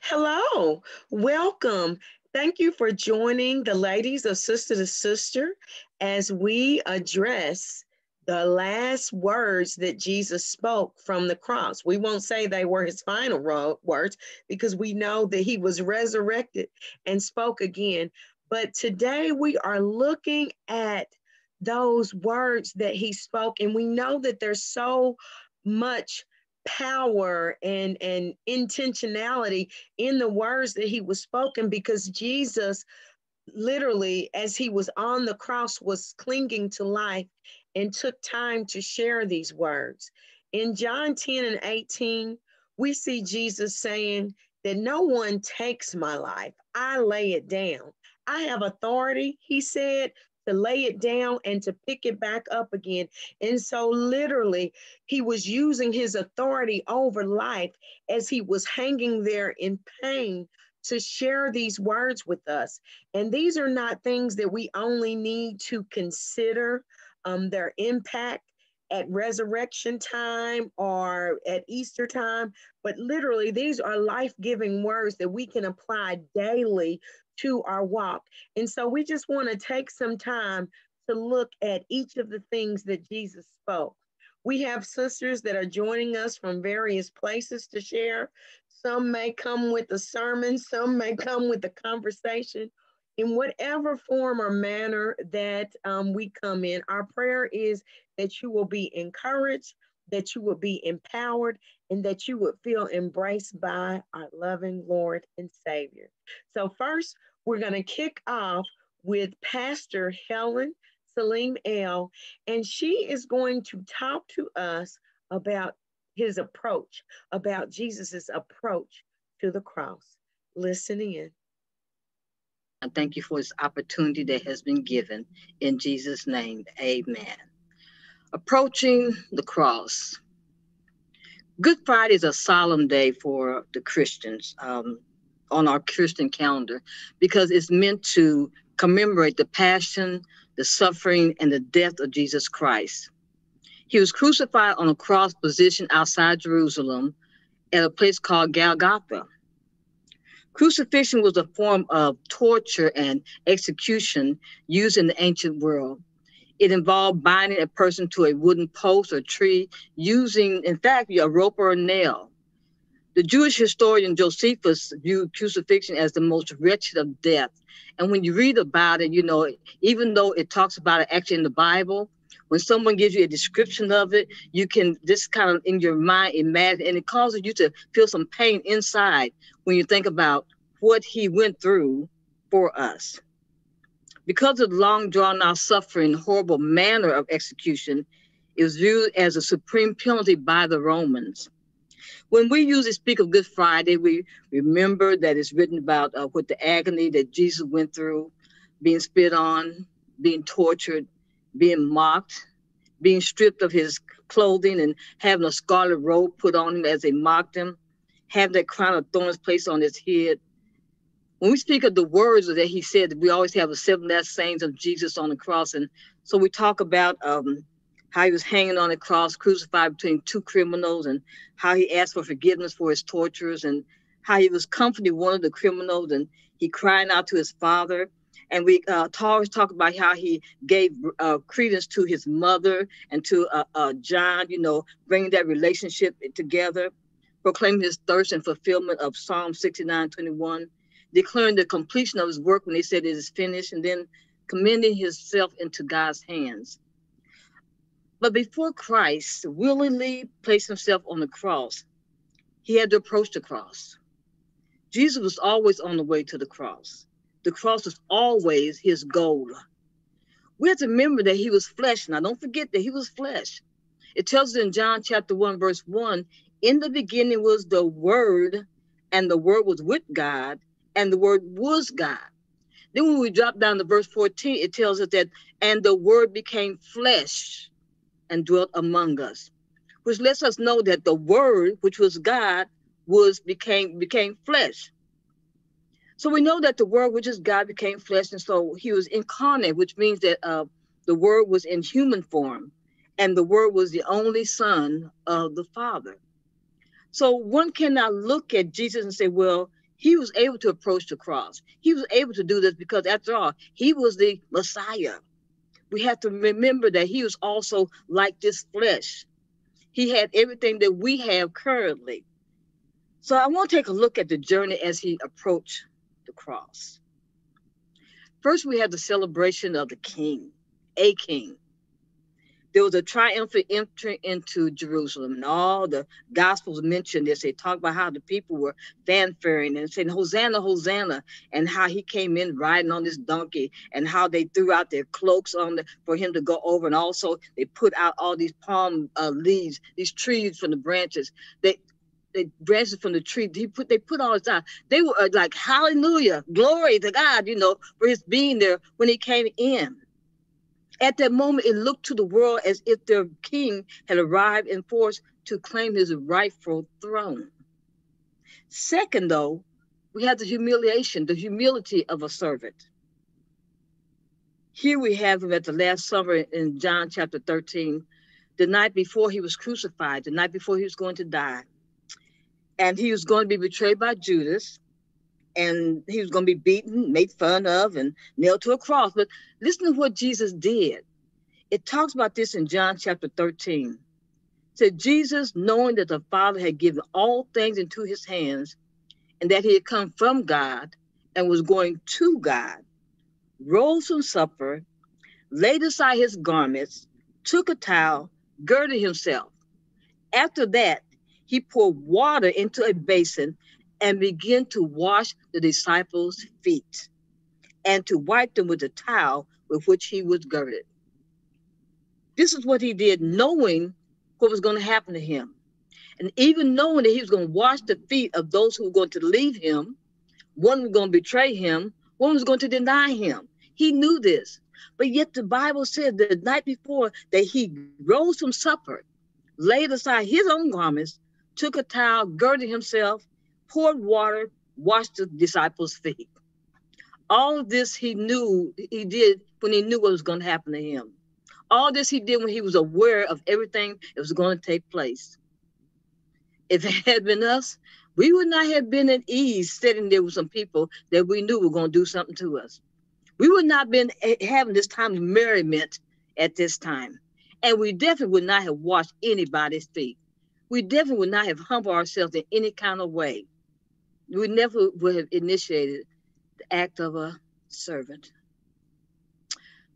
Hello, welcome. Thank you for joining the ladies of Sister to Sister as we address the last words that Jesus spoke from the cross. We won't say they were his final words because we know that he was resurrected and spoke again. But today we are looking at those words that he spoke, and we know that there's so much power and and intentionality in the words that he was spoken because Jesus literally as he was on the cross was clinging to life and took time to share these words. In John 10 and 18, we see Jesus saying that no one takes my life. I lay it down. I have authority, he said, to lay it down and to pick it back up again. And so, literally, he was using his authority over life as he was hanging there in pain to share these words with us. And these are not things that we only need to consider um, their impact at resurrection time or at Easter time, but literally, these are life giving words that we can apply daily to our walk. And so we just want to take some time to look at each of the things that Jesus spoke. We have sisters that are joining us from various places to share. Some may come with a sermon, some may come with a conversation. In whatever form or manner that um, we come in, our prayer is that you will be encouraged, that you will be empowered, and that you would feel embraced by our loving Lord and Savior. So, first, we're going to kick off with Pastor Helen Salim L, and she is going to talk to us about his approach, about Jesus's approach to the cross. Listen in. I thank you for this opportunity that has been given. In Jesus' name, amen. Approaching the cross. Good Friday is a solemn day for the Christians um, on our Christian calendar because it's meant to commemorate the passion, the suffering, and the death of Jesus Christ. He was crucified on a cross positioned outside Jerusalem at a place called Golgotha. Crucifixion was a form of torture and execution used in the ancient world. It involved binding a person to a wooden post or tree using, in fact, a rope or a nail. The Jewish historian Josephus viewed crucifixion as the most wretched of death. And when you read about it, you know, even though it talks about it actually in the Bible, when someone gives you a description of it, you can just kind of in your mind imagine, and it causes you to feel some pain inside when you think about what he went through for us. Because of the long drawn out suffering, horrible manner of execution, it was viewed as a supreme penalty by the Romans. When we usually speak of Good Friday, we remember that it's written about uh, what the agony that Jesus went through, being spit on, being tortured, being mocked, being stripped of his clothing and having a scarlet robe put on him as they mocked him, having that crown of thorns placed on his head, when we speak of the words that he said, we always have the seven last sayings of Jesus on the cross. And so we talk about um, how he was hanging on the cross, crucified between two criminals, and how he asked for forgiveness for his torturers, and how he was comforting one of the criminals, and he crying out to his father. And we uh, always talk about how he gave uh, credence to his mother and to uh, uh, John, you know, bringing that relationship together, proclaiming his thirst and fulfillment of Psalm 69 21 declaring the completion of his work when he said it is finished, and then commending himself into God's hands. But before Christ willingly placed himself on the cross, he had to approach the cross. Jesus was always on the way to the cross. The cross was always his goal. We have to remember that he was flesh. Now, don't forget that he was flesh. It tells us in John chapter 1, verse 1 In the beginning was the Word, and the Word was with God, and the word was God. Then when we drop down to verse 14, it tells us that, and the word became flesh and dwelt among us, which lets us know that the word, which was God, was became became flesh. So we know that the word, which is God, became flesh, and so he was incarnate, which means that uh, the word was in human form, and the word was the only son of the Father. So one cannot look at Jesus and say, well, he was able to approach the cross. He was able to do this because, after all, he was the Messiah. We have to remember that he was also like this flesh. He had everything that we have currently. So I want to take a look at the journey as he approached the cross. First, we have the celebration of the king, a king there was a triumphant entry into Jerusalem, and all the Gospels mention this. They talk about how the people were fanfaring and saying, Hosanna, Hosanna, and how he came in riding on this donkey, and how they threw out their cloaks on the, for him to go over. And also, they put out all these palm uh, leaves, these trees from the branches. They the branches from the tree. He put they put all this out. They were uh, like, Hallelujah, glory to God, you know, for his being there when he came in. At that moment, it looked to the world as if their king had arrived in force to claim his rightful throne. Second, though, we have the humiliation, the humility of a servant. Here we have him at the Last Supper in John chapter 13, the night before he was crucified, the night before he was going to die. And he was going to be betrayed by Judas and he was going to be beaten, made fun of, and nailed to a cross. But listen to what Jesus did. It talks about this in John chapter 13. It said, Jesus, knowing that the Father had given all things into his hands, and that he had come from God and was going to God, rose from supper, laid aside his garments, took a towel, girded himself. After that, he poured water into a basin and began to wash the disciples' feet and to wipe them with the towel with which he was girded. This is what he did, knowing what was going to happen to him. And even knowing that he was going to wash the feet of those who were going to leave him, one was going to betray him, one was going to deny him. He knew this. But yet the Bible said the night before that he rose from supper, laid aside his own garments, took a towel, girded himself, poured water, washed the disciples' feet. All this he knew he did when he knew what was going to happen to him. All this he did when he was aware of everything that was going to take place. If it had been us, we would not have been at ease sitting there with some people that we knew were going to do something to us. We would not have been having this time of merriment at this time. And we definitely would not have washed anybody's feet. We definitely would not have humbled ourselves in any kind of way we never would have initiated the act of a servant.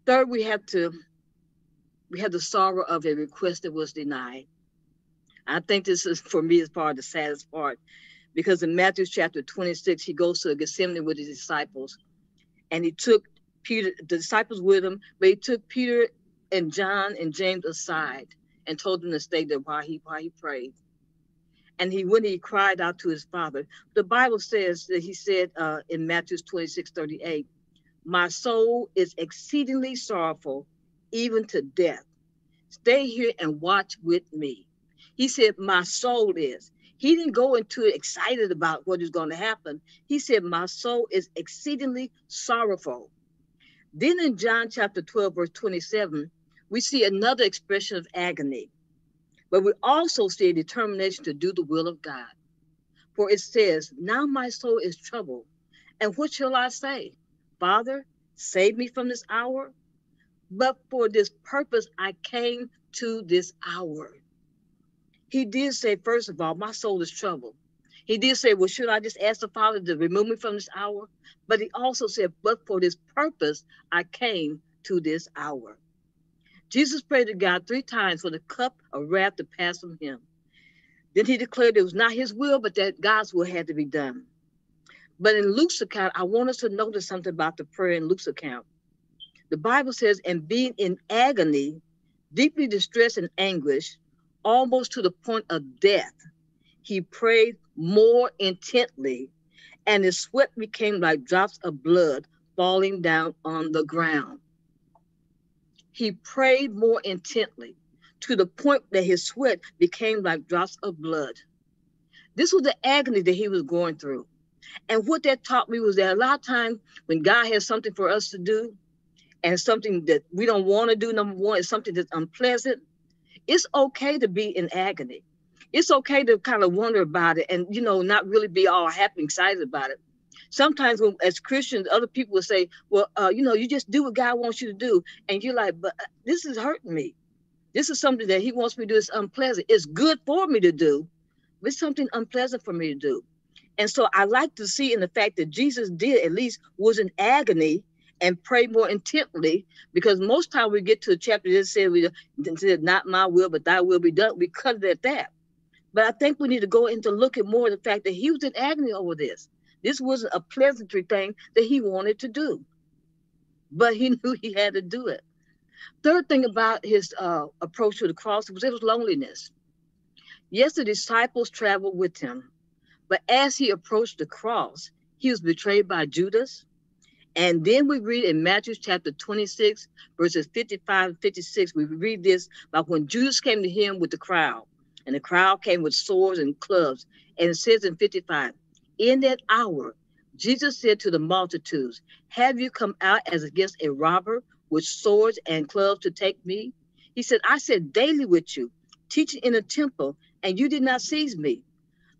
Third, we have to we have the sorrow of a request that was denied. I think this is for me is part of the saddest part because in Matthew chapter 26, he goes to Gethsemane with his disciples and he took Peter, the disciples with him, but he took Peter and John and James aside and told them to stay there while he while he prayed and he when he cried out to his father the bible says that he said uh, in matthew 26 38 my soul is exceedingly sorrowful even to death. Stay here and watch with me. He said my soul is. He didn't go into excited about what is going to happen. He said my soul is exceedingly sorrowful. Then in john chapter 12 verse 27 we see another expression of agony but we also see a determination to do the will of God. For it says, Now my soul is troubled. And what shall I say? Father, save me from this hour. But for this purpose I came to this hour. He did say, first of all, my soul is troubled. He did say, Well, should I just ask the Father to remove me from this hour? But he also said, But for this purpose I came to this hour. Jesus prayed to God three times for the cup of wrath to pass from him. Then he declared it was not his will, but that God's will had to be done. But in Luke's account, I want us to notice something about the prayer in Luke's account. The Bible says, and being in agony, deeply distressed and anguish, almost to the point of death, he prayed more intently, and his sweat became like drops of blood falling down on the ground he prayed more intently to the point that his sweat became like drops of blood. This was the agony that he was going through. And what that taught me was that a lot of times when God has something for us to do and something that we don't want to do, number one, is something that's unpleasant, it's okay to be in agony. it's okay to kind of wonder about it and you know not really be all happy excited about it sometimes when, as christians other people will say well uh, you know you just do what god wants you to do and you're like but uh, this is hurting me. This is something that he wants me to do. It's unpleasant. It's good for me to do but it's something unpleasant for me to do. And so i like to see in the fact that jesus did at least was in agony and pray more intently because most time we get to a chapter that says we said not my will but thy will be done. We cut it at that. But I think we need to go into look at more the fact that he was in agony over this. This wasn't a pleasantry thing that he wanted to do, but he knew he had to do it. Third thing about his uh, approach to the cross was it was loneliness. Yes, the disciples traveled with him, but as he approached the cross, he was betrayed by Judas. And then we read in Matthew chapter 26, verses 55 and 56, we read this about when Judas came to him with the crowd and the crowd came with swords and clubs. And it says in 55, in that hour, Jesus said to the multitudes, Have you come out as against a robber with swords and clubs to take me? He said, I said daily with you, teaching in the temple, and you did not seize me.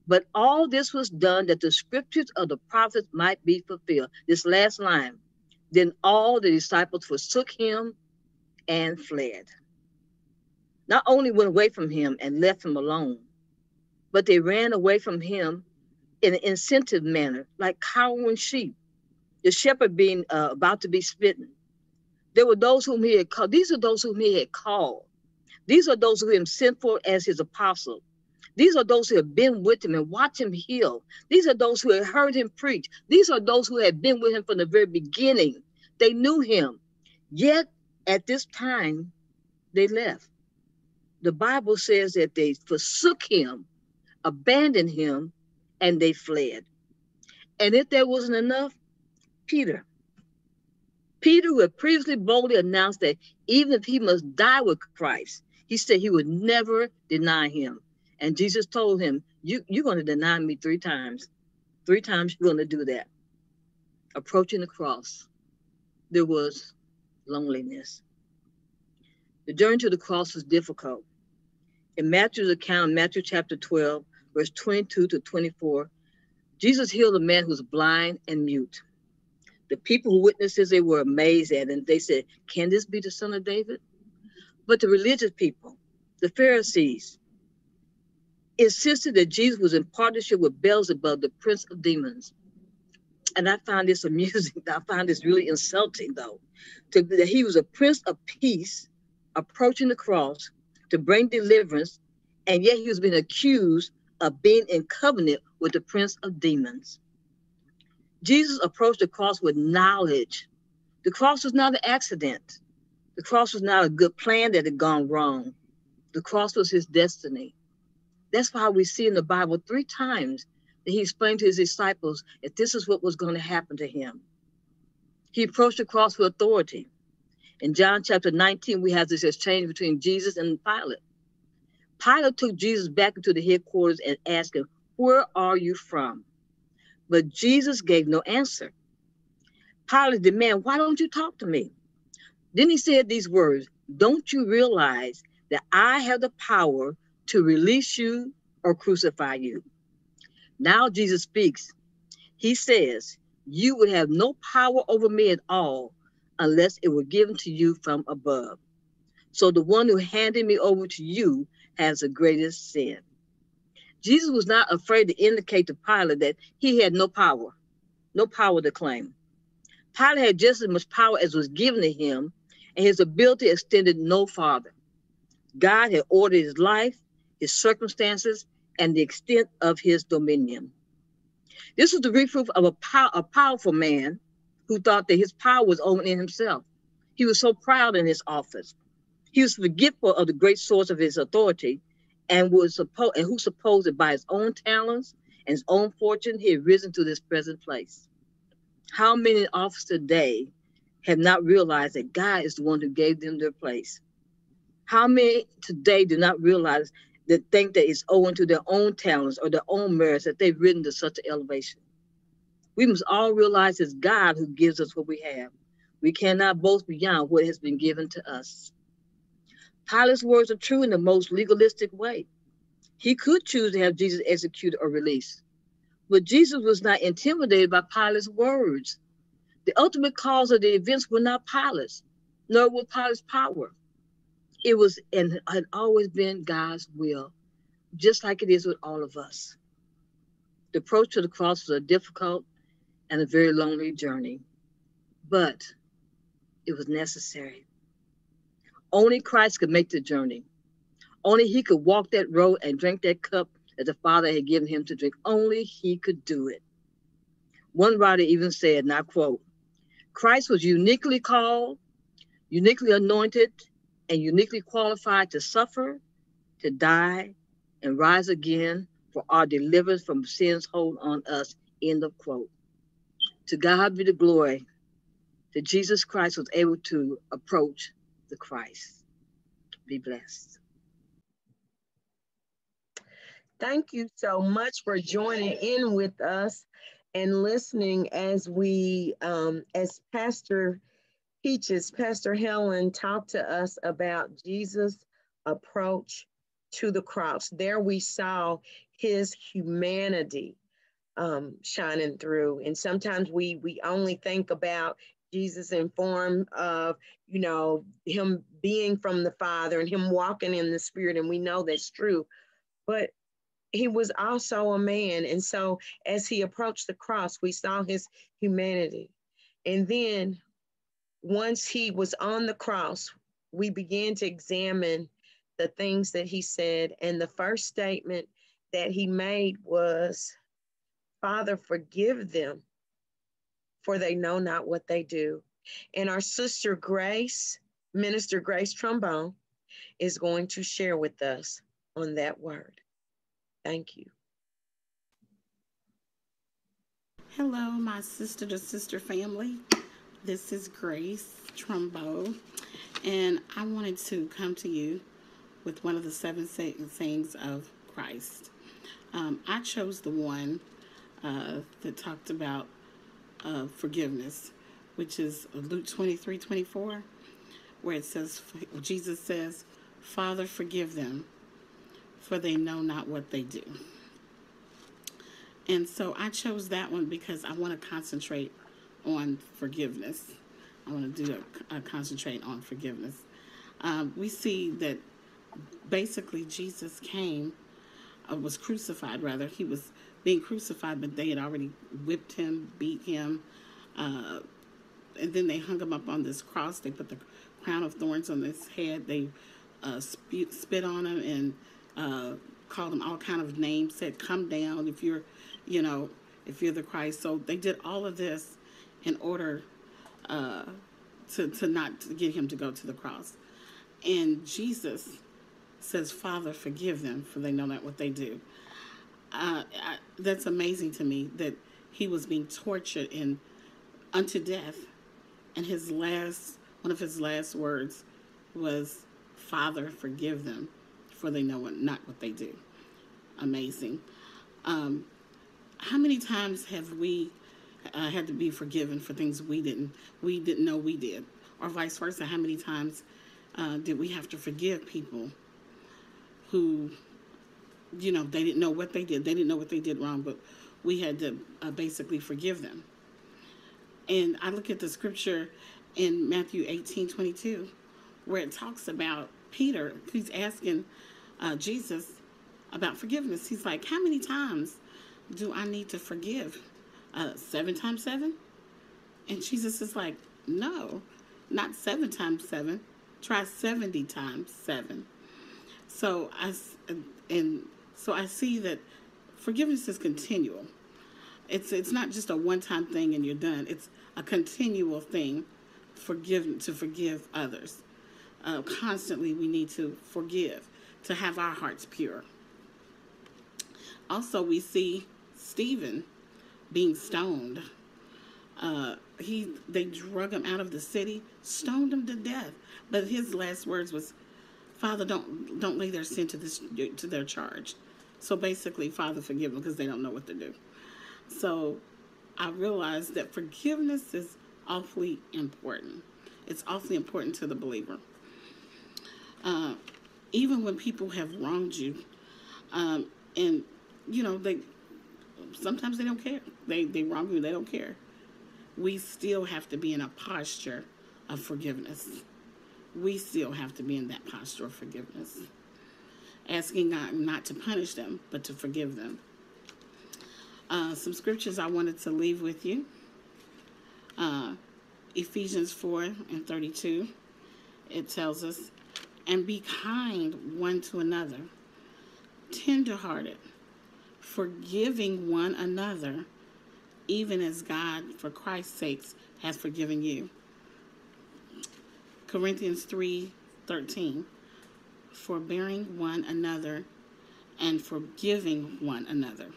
But all this was done that the scriptures of the prophets might be fulfilled. This last line. Then all the disciples forsook him and fled not only went away from him and left him alone, but they ran away from him in an incentive manner, like cowering sheep, the shepherd being uh, about to be smitten. There were those whom he had called. These are those whom he had called. These are those who he sent for as his apostle. These are those who have been with him and watched him heal. These are those who had heard him preach. These are those who had been with him from the very beginning. They knew him. Yet at this time, they left the Bible says that they forsook him, abandoned him, and they fled. And if there wasn't enough, Peter. Peter, who had previously boldly announced that even if he must die with Christ, he said he would never deny him. And Jesus told him, you, You're going to deny me three times. Three times you're going to do that. Approaching the cross, there was loneliness. The journey to the cross was difficult. In Matthew's account, Matthew chapter 12, verse 22 to 24, Jesus healed a man who was blind and mute. The people who witnessed this, they were amazed at, and they said, Can this be the son of David? But the religious people, the Pharisees, insisted that Jesus was in partnership with Beelzebub, the prince of demons. And I find this amusing. I find this really insulting, though, to, that he was a prince of peace approaching the cross to bring deliverance, and yet he was being accused of being in covenant with the prince of demons. Jesus approached the cross with knowledge. The cross was not an accident. The cross was not a good plan that had gone wrong. The cross was his destiny. That's why we see in the Bible three times that he explained to his disciples that this is what was going to happen to him. He approached the cross with authority. In John chapter 19, we have this exchange between Jesus and Pilate. Pilate took Jesus back into the headquarters and asked him, Where are you from? But Jesus gave no answer. Pilate demanded, Why don't you talk to me? Then he said these words Don't you realize that I have the power to release you or crucify you? Now Jesus speaks. He says, You would have no power over me at all unless it were given to you from above. So the one who handed me over to you has the greatest sin. Jesus was not afraid to indicate to Pilate that he had no power, no power to claim. Pilate had just as much power as was given to him, and his ability extended no farther. God had ordered his life, his circumstances, and the extent of his dominion. This was the reproof of a, pow- a powerful man who thought that his power was only in himself. He was so proud in his office. He was forgetful of the great source of his authority and was supposed and who supposed that by his own talents and his own fortune he had risen to this present place. How many officers today have not realized that God is the one who gave them their place? How many today do not realize that think that it's owing to their own talents or their own merits that they've risen to such an elevation? We must all realize it's God who gives us what we have. We cannot boast beyond what has been given to us. Pilate's words are true in the most legalistic way. He could choose to have Jesus executed or released. But Jesus was not intimidated by Pilate's words. The ultimate cause of the events were not Pilate's, nor was Pilate's power. It was and had always been God's will, just like it is with all of us. The approach to the cross was a difficult and a very lonely journey, but it was necessary. Only Christ could make the journey. Only he could walk that road and drink that cup that the Father had given him to drink. Only he could do it. One writer even said, and I quote, Christ was uniquely called, uniquely anointed, and uniquely qualified to suffer, to die, and rise again for our deliverance from sin's hold on us. End of quote. To God be the glory that Jesus Christ was able to approach the Christ. Be blessed. Thank you so much for joining in with us and listening as we, um, as Pastor Peaches, Pastor Helen talked to us about Jesus' approach to the cross. There we saw his humanity um, shining through. And sometimes we we only think about Jesus in form of, you know, him being from the Father and him walking in the Spirit, and we know that's true. But he was also a man. And so as he approached the cross, we saw his humanity. And then once he was on the cross, we began to examine the things that he said. And the first statement that he made was, Father, forgive them, for they know not what they do. And our sister Grace, Minister Grace Trumbo, is going to share with us on that word. Thank you. Hello, my sister to sister family. This is Grace Trumbo, and I wanted to come to you with one of the seven sayings of Christ. Um, I chose the one uh, that talked about uh, forgiveness, which is Luke 23 24, where it says, Jesus says, Father, forgive them, for they know not what they do. And so I chose that one because I want to concentrate on forgiveness. I want to do a, a concentrate on forgiveness. Um, we see that basically Jesus came, uh, was crucified rather. He was being crucified, but they had already whipped him, beat him, uh, and then they hung him up on this cross. They put the crown of thorns on his head. They uh, spit, spit on him and uh, called him all kind of names, said, come down if you're, you know, if you're the Christ. So they did all of this in order uh, to, to not get him to go to the cross. And Jesus says, Father, forgive them, for they know not what they do. I, that's amazing to me that he was being tortured and unto death. And his last, one of his last words was, Father, forgive them for they know not what they do. Amazing. Um, how many times have we uh, had to be forgiven for things we didn't we didn't know we did, or vice versa? How many times uh, did we have to forgive people who, you know, they didn't know what they did, they didn't know what they did wrong, but we had to uh, basically forgive them. And I look at the scripture in Matthew 18, 22, where it talks about Peter, he's asking uh, Jesus about forgiveness. He's like, How many times do I need to forgive? Uh, seven times seven? And Jesus is like, No, not seven times seven. Try 70 times seven. So I, and so I see that forgiveness is continual. It's, it's not just a one-time thing and you're done. It's a continual thing forgive, to forgive others. Uh, constantly we need to forgive to have our hearts pure. Also, we see Stephen being stoned. Uh, he they drug him out of the city, stoned him to death. But his last words was, "Father, don't don't lay their sin to this to their charge." So basically, Father, forgive them because they don't know what to do. So I realized that forgiveness is awfully important. It's awfully important to the believer. Uh, even when people have wronged you, Um, and you know they sometimes they don't care. They they wrong you. They don't care. We still have to be in a posture of forgiveness. We still have to be in that posture of forgiveness, asking God not to punish them, but to forgive them. Uh, some scriptures I wanted to leave with you. Uh, Ephesians 4 and 32, it tells us, and be kind one to another, tenderhearted, forgiving one another, even as God, for Christ's sakes, has forgiven you. Corinthians 3 13, forbearing one another and forgiving one another.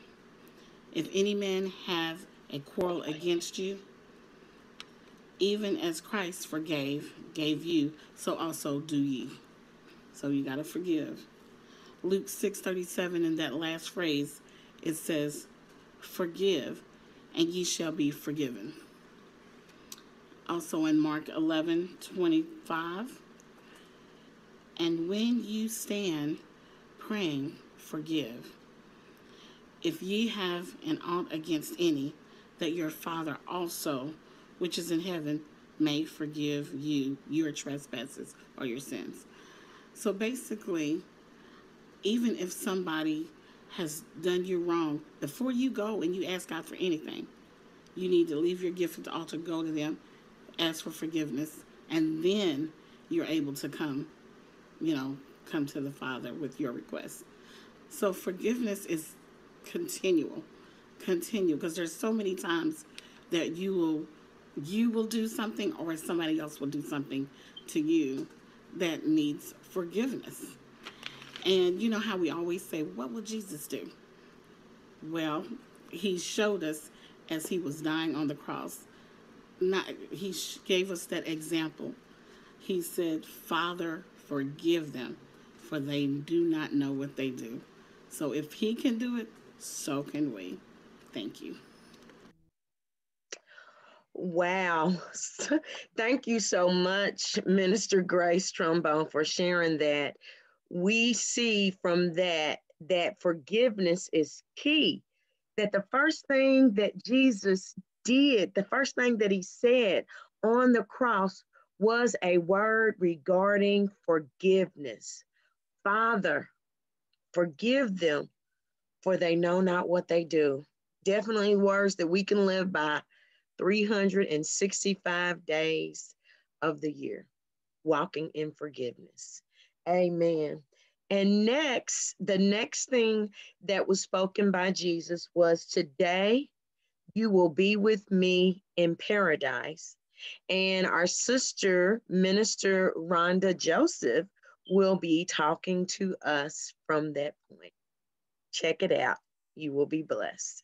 If any man have a quarrel against you, even as Christ forgave, gave you, so also do ye. So you got to forgive. Luke 6:37 in that last phrase it says forgive and ye shall be forgiven. Also in Mark 11:25 and when you stand praying forgive if ye have an ought against any that your father also which is in heaven may forgive you your trespasses or your sins. So basically even if somebody has done you wrong, before you go and you ask God for anything, you need to leave your gift at the altar, go to them, ask for forgiveness, and then you're able to come, you know, come to the Father with your request. So forgiveness is continual, continue, because there's so many times that you will you will do something or somebody else will do something to you that needs forgiveness. And you know how we always say, What will Jesus do? Well, he showed us as he was dying on the cross. Not, he gave us that example. He said, Father, forgive them, for they do not know what they do. So if he can do it, so can we. Thank you. Wow. Thank you so much, Minister Grace Trumbo, for sharing that we see from that that forgiveness is key. That the first thing that Jesus did, the first thing that he said on the cross was a word regarding forgiveness. Father, forgive them, for they know not what they do. Definitely words that we can live by 365 days of the year, walking in forgiveness. Amen. And next, the next thing that was spoken by Jesus was today you will be with me in paradise. And our sister, Minister Rhonda Joseph, will be talking to us from that point. Check it out. You will be blessed.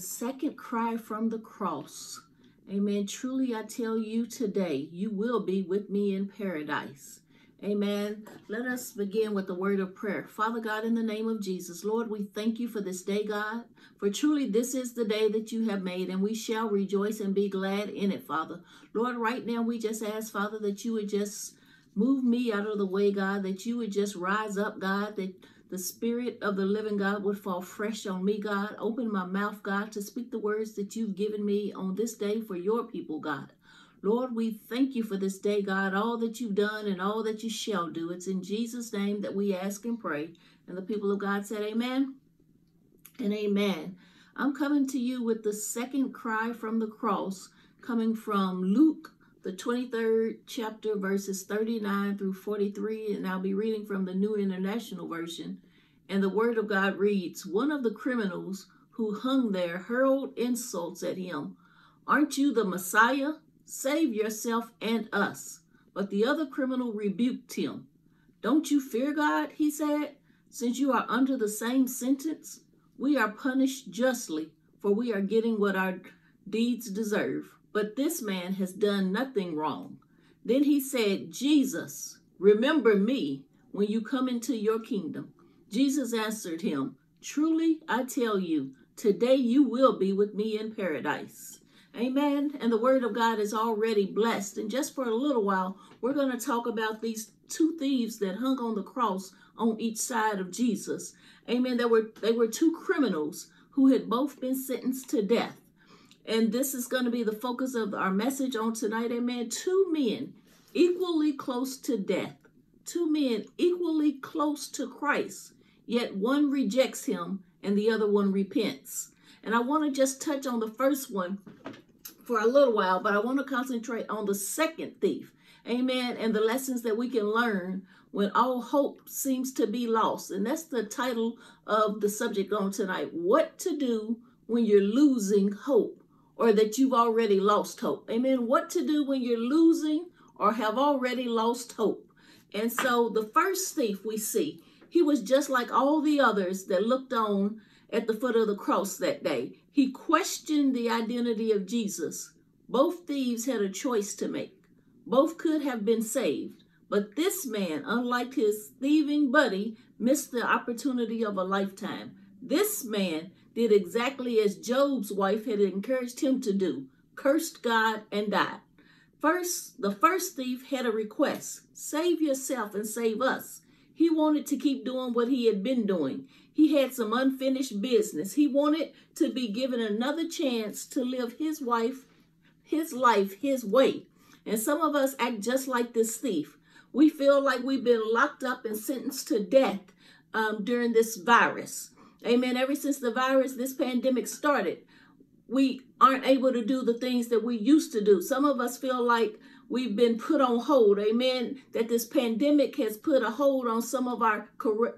Second cry from the cross. Amen. Truly, I tell you today, you will be with me in paradise. Amen. Let us begin with the word of prayer. Father God, in the name of Jesus, Lord, we thank you for this day, God. For truly, this is the day that you have made, and we shall rejoice and be glad in it, Father. Lord, right now, we just ask, Father, that you would just move me out of the way, God, that you would just rise up, God, that the Spirit of the living God would fall fresh on me, God. Open my mouth, God, to speak the words that you've given me on this day for your people, God. Lord, we thank you for this day, God, all that you've done and all that you shall do. It's in Jesus' name that we ask and pray. And the people of God said, Amen and Amen. I'm coming to you with the second cry from the cross, coming from Luke, the 23rd chapter, verses 39 through 43. And I'll be reading from the New International Version. And the Word of God reads One of the criminals who hung there hurled insults at him. Aren't you the Messiah? Save yourself and us. But the other criminal rebuked him. Don't you fear God, he said, since you are under the same sentence? We are punished justly, for we are getting what our deeds deserve. But this man has done nothing wrong. Then he said, Jesus, remember me when you come into your kingdom. Jesus answered him, Truly I tell you, today you will be with me in paradise. Amen. And the word of God is already blessed. And just for a little while, we're going to talk about these two thieves that hung on the cross on each side of Jesus. Amen. They were they were two criminals who had both been sentenced to death. And this is going to be the focus of our message on tonight. Amen. Two men equally close to death. Two men equally close to Christ. Yet one rejects him and the other one repents. And I want to just touch on the first one for a little while, but I want to concentrate on the second thief. Amen. And the lessons that we can learn when all hope seems to be lost. And that's the title of the subject on tonight. What to do when you're losing hope or that you've already lost hope. Amen. What to do when you're losing or have already lost hope. And so the first thief we see, he was just like all the others that looked on at the foot of the cross that day. He questioned the identity of Jesus. Both thieves had a choice to make. Both could have been saved. But this man, unlike his thieving buddy, missed the opportunity of a lifetime. This man did exactly as Job's wife had encouraged him to do cursed God and died. First, the first thief had a request save yourself and save us. He wanted to keep doing what he had been doing. He had some unfinished business. He wanted to be given another chance to live his wife, his life, his way. And some of us act just like this thief. We feel like we've been locked up and sentenced to death um, during this virus. Amen. Ever since the virus, this pandemic started, we aren't able to do the things that we used to do. Some of us feel like we've been put on hold. Amen. That this pandemic has put a hold on some of our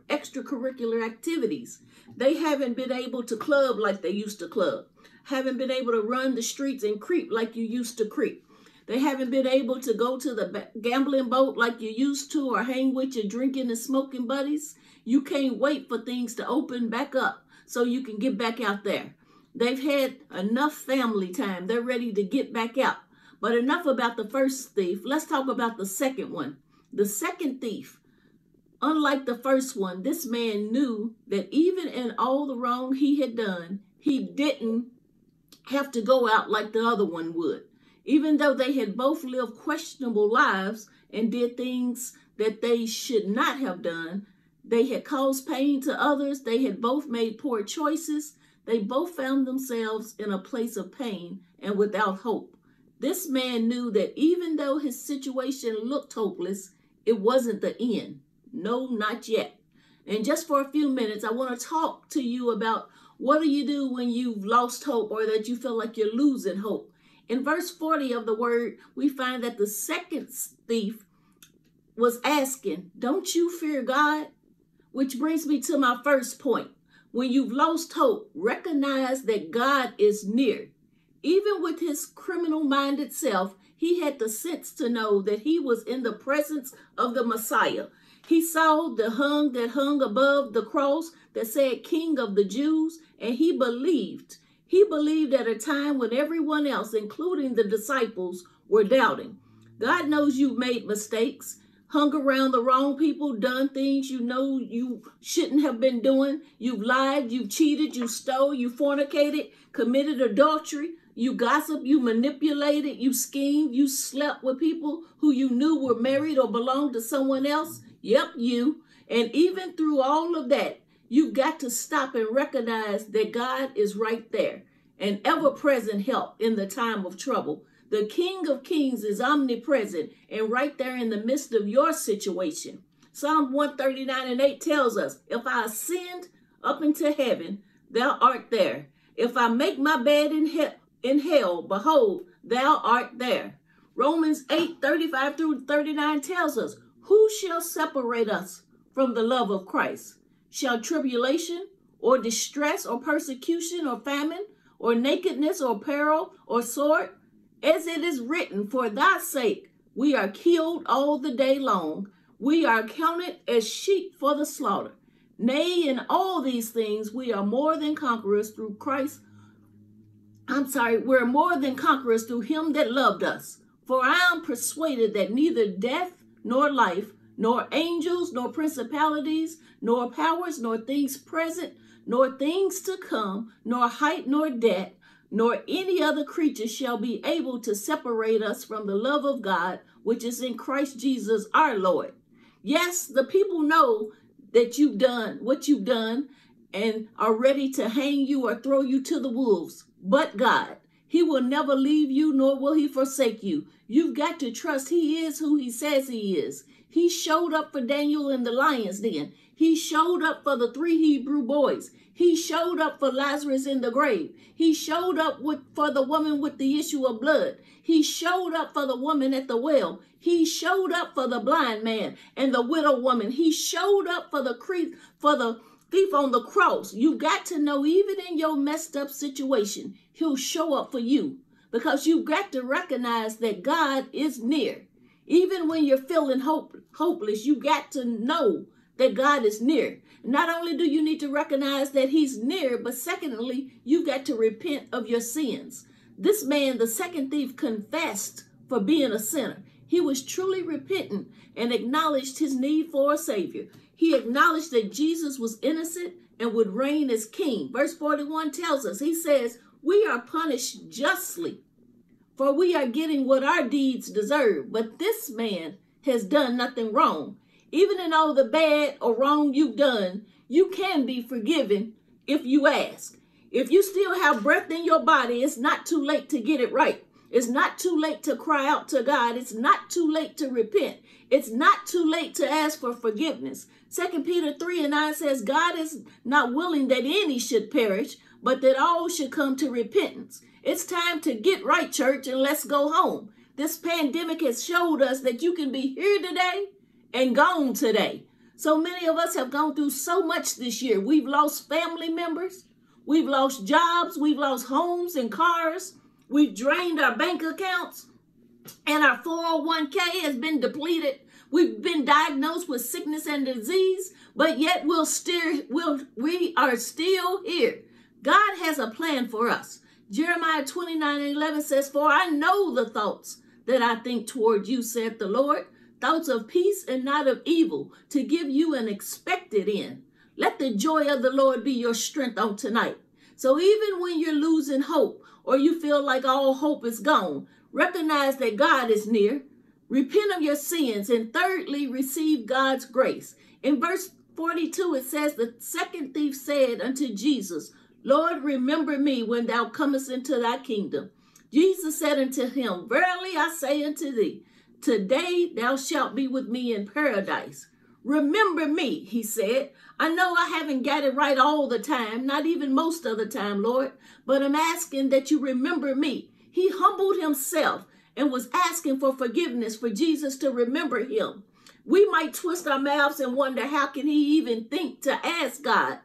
extracurricular activities. They haven't been able to club like they used to club, haven't been able to run the streets and creep like you used to creep. They haven't been able to go to the gambling boat like you used to or hang with your drinking and smoking buddies. You can't wait for things to open back up so you can get back out there. They've had enough family time. They're ready to get back out. But enough about the first thief. Let's talk about the second one. The second thief, unlike the first one, this man knew that even in all the wrong he had done, he didn't have to go out like the other one would. Even though they had both lived questionable lives and did things that they should not have done, they had caused pain to others. They had both made poor choices. They both found themselves in a place of pain and without hope. This man knew that even though his situation looked hopeless, it wasn't the end. No, not yet. And just for a few minutes, I want to talk to you about what do you do when you've lost hope or that you feel like you're losing hope. In verse 40 of the word, we find that the second thief was asking, Don't you fear God? Which brings me to my first point. When you've lost hope, recognize that God is near. Even with his criminal minded self, he had the sense to know that he was in the presence of the Messiah. He saw the hung that hung above the cross that said King of the Jews, and he believed. He believed at a time when everyone else, including the disciples, were doubting. God knows you've made mistakes hung around the wrong people, done things you know you shouldn't have been doing. You've lied, you've cheated, you stole, you fornicated, committed adultery, you gossip, you manipulated, you schemed, you slept with people who you knew were married or belonged to someone else. Yep, you. And even through all of that, you've got to stop and recognize that God is right there, an ever present help in the time of trouble. The King of Kings is omnipresent and right there in the midst of your situation. Psalm 139 and 8 tells us, If I ascend up into heaven, thou art there. If I make my bed in, he- in hell, behold, thou art there. Romans 8 35 through 39 tells us, Who shall separate us from the love of Christ? Shall tribulation or distress or persecution or famine or nakedness or peril or sword? As it is written, For thy sake we are killed all the day long. We are counted as sheep for the slaughter. Nay, in all these things we are more than conquerors through Christ. I'm sorry, we're more than conquerors through him that loved us. For I am persuaded that neither death nor life, nor angels, nor principalities, nor powers, nor things present, nor things to come, nor height, nor depth, nor any other creature shall be able to separate us from the love of God, which is in Christ Jesus our Lord. Yes, the people know that you've done what you've done, and are ready to hang you or throw you to the wolves. But God, He will never leave you, nor will He forsake you. You've got to trust He is who He says He is. He showed up for Daniel in the lion's den. He showed up for the three Hebrew boys. He showed up for Lazarus in the grave. He showed up with, for the woman with the issue of blood. He showed up for the woman at the well. He showed up for the blind man and the widow woman. He showed up for the cre- for the thief on the cross. You got to know, even in your messed up situation, he'll show up for you because you've got to recognize that God is near. Even when you're feeling hope, hopeless, you got to know that God is near. Not only do you need to recognize that he's near, but secondly, you got to repent of your sins. This man, the second thief, confessed for being a sinner. He was truly repentant and acknowledged his need for a savior. He acknowledged that Jesus was innocent and would reign as king. Verse 41 tells us, he says, We are punished justly, for we are getting what our deeds deserve. But this man has done nothing wrong. Even in all the bad or wrong you've done, you can be forgiven if you ask. If you still have breath in your body, it's not too late to get it right. It's not too late to cry out to God. It's not too late to repent. It's not too late to ask for forgiveness. Second Peter 3 and 9 says, God is not willing that any should perish, but that all should come to repentance. It's time to get right, church, and let's go home. This pandemic has showed us that you can be here today and gone today. So many of us have gone through so much this year. We've lost family members, we've lost jobs, we've lost homes and cars, we've drained our bank accounts, and our 401k has been depleted. We've been diagnosed with sickness and disease, but yet we'll still we'll, we are still here. God has a plan for us. Jeremiah 29 and 11 says, For I know the thoughts that I think toward you, saith the Lord, thoughts of peace and not of evil, to give you an expected end. Let the joy of the Lord be your strength on tonight. So even when you're losing hope or you feel like all hope is gone, recognize that God is near. Repent of your sins. And thirdly, receive God's grace. In verse 42, it says, The second thief said unto Jesus, Lord, remember me when thou comest into thy kingdom. Jesus said unto him, Verily I say unto thee, Today thou shalt be with me in paradise. Remember me, he said. I know I haven't got it right all the time, not even most of the time, Lord, but I'm asking that you remember me. He humbled himself and was asking for forgiveness for Jesus to remember him. We might twist our mouths and wonder how can he even think to ask God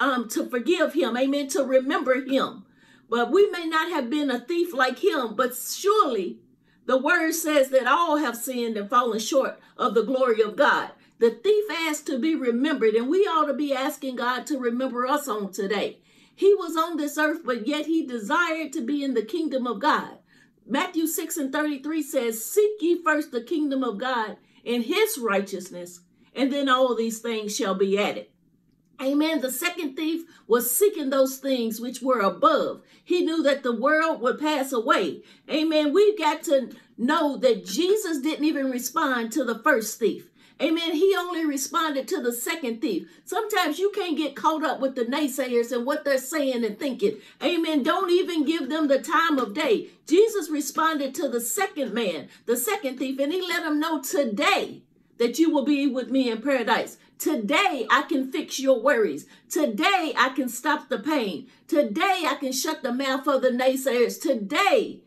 um, to forgive him, amen, to remember him. But we may not have been a thief like him, but surely the word says that all have sinned and fallen short of the glory of God. The thief asked to be remembered, and we ought to be asking God to remember us on today. He was on this earth, but yet he desired to be in the kingdom of God. Matthew 6 and 33 says, Seek ye first the kingdom of God and his righteousness, and then all these things shall be added. Amen. The second thief was seeking those things which were above. He knew that the world would pass away. Amen. We've got to know that Jesus didn't even respond to the first thief. Amen. He only responded to the second thief. Sometimes you can't get caught up with the naysayers and what they're saying and thinking. Amen. Don't even give them the time of day. Jesus responded to the second man, the second thief, and he let him know today that you will be with me in paradise. Today, I can fix your worries. Today, I can stop the pain. Today, I can shut the mouth of the naysayers. Today,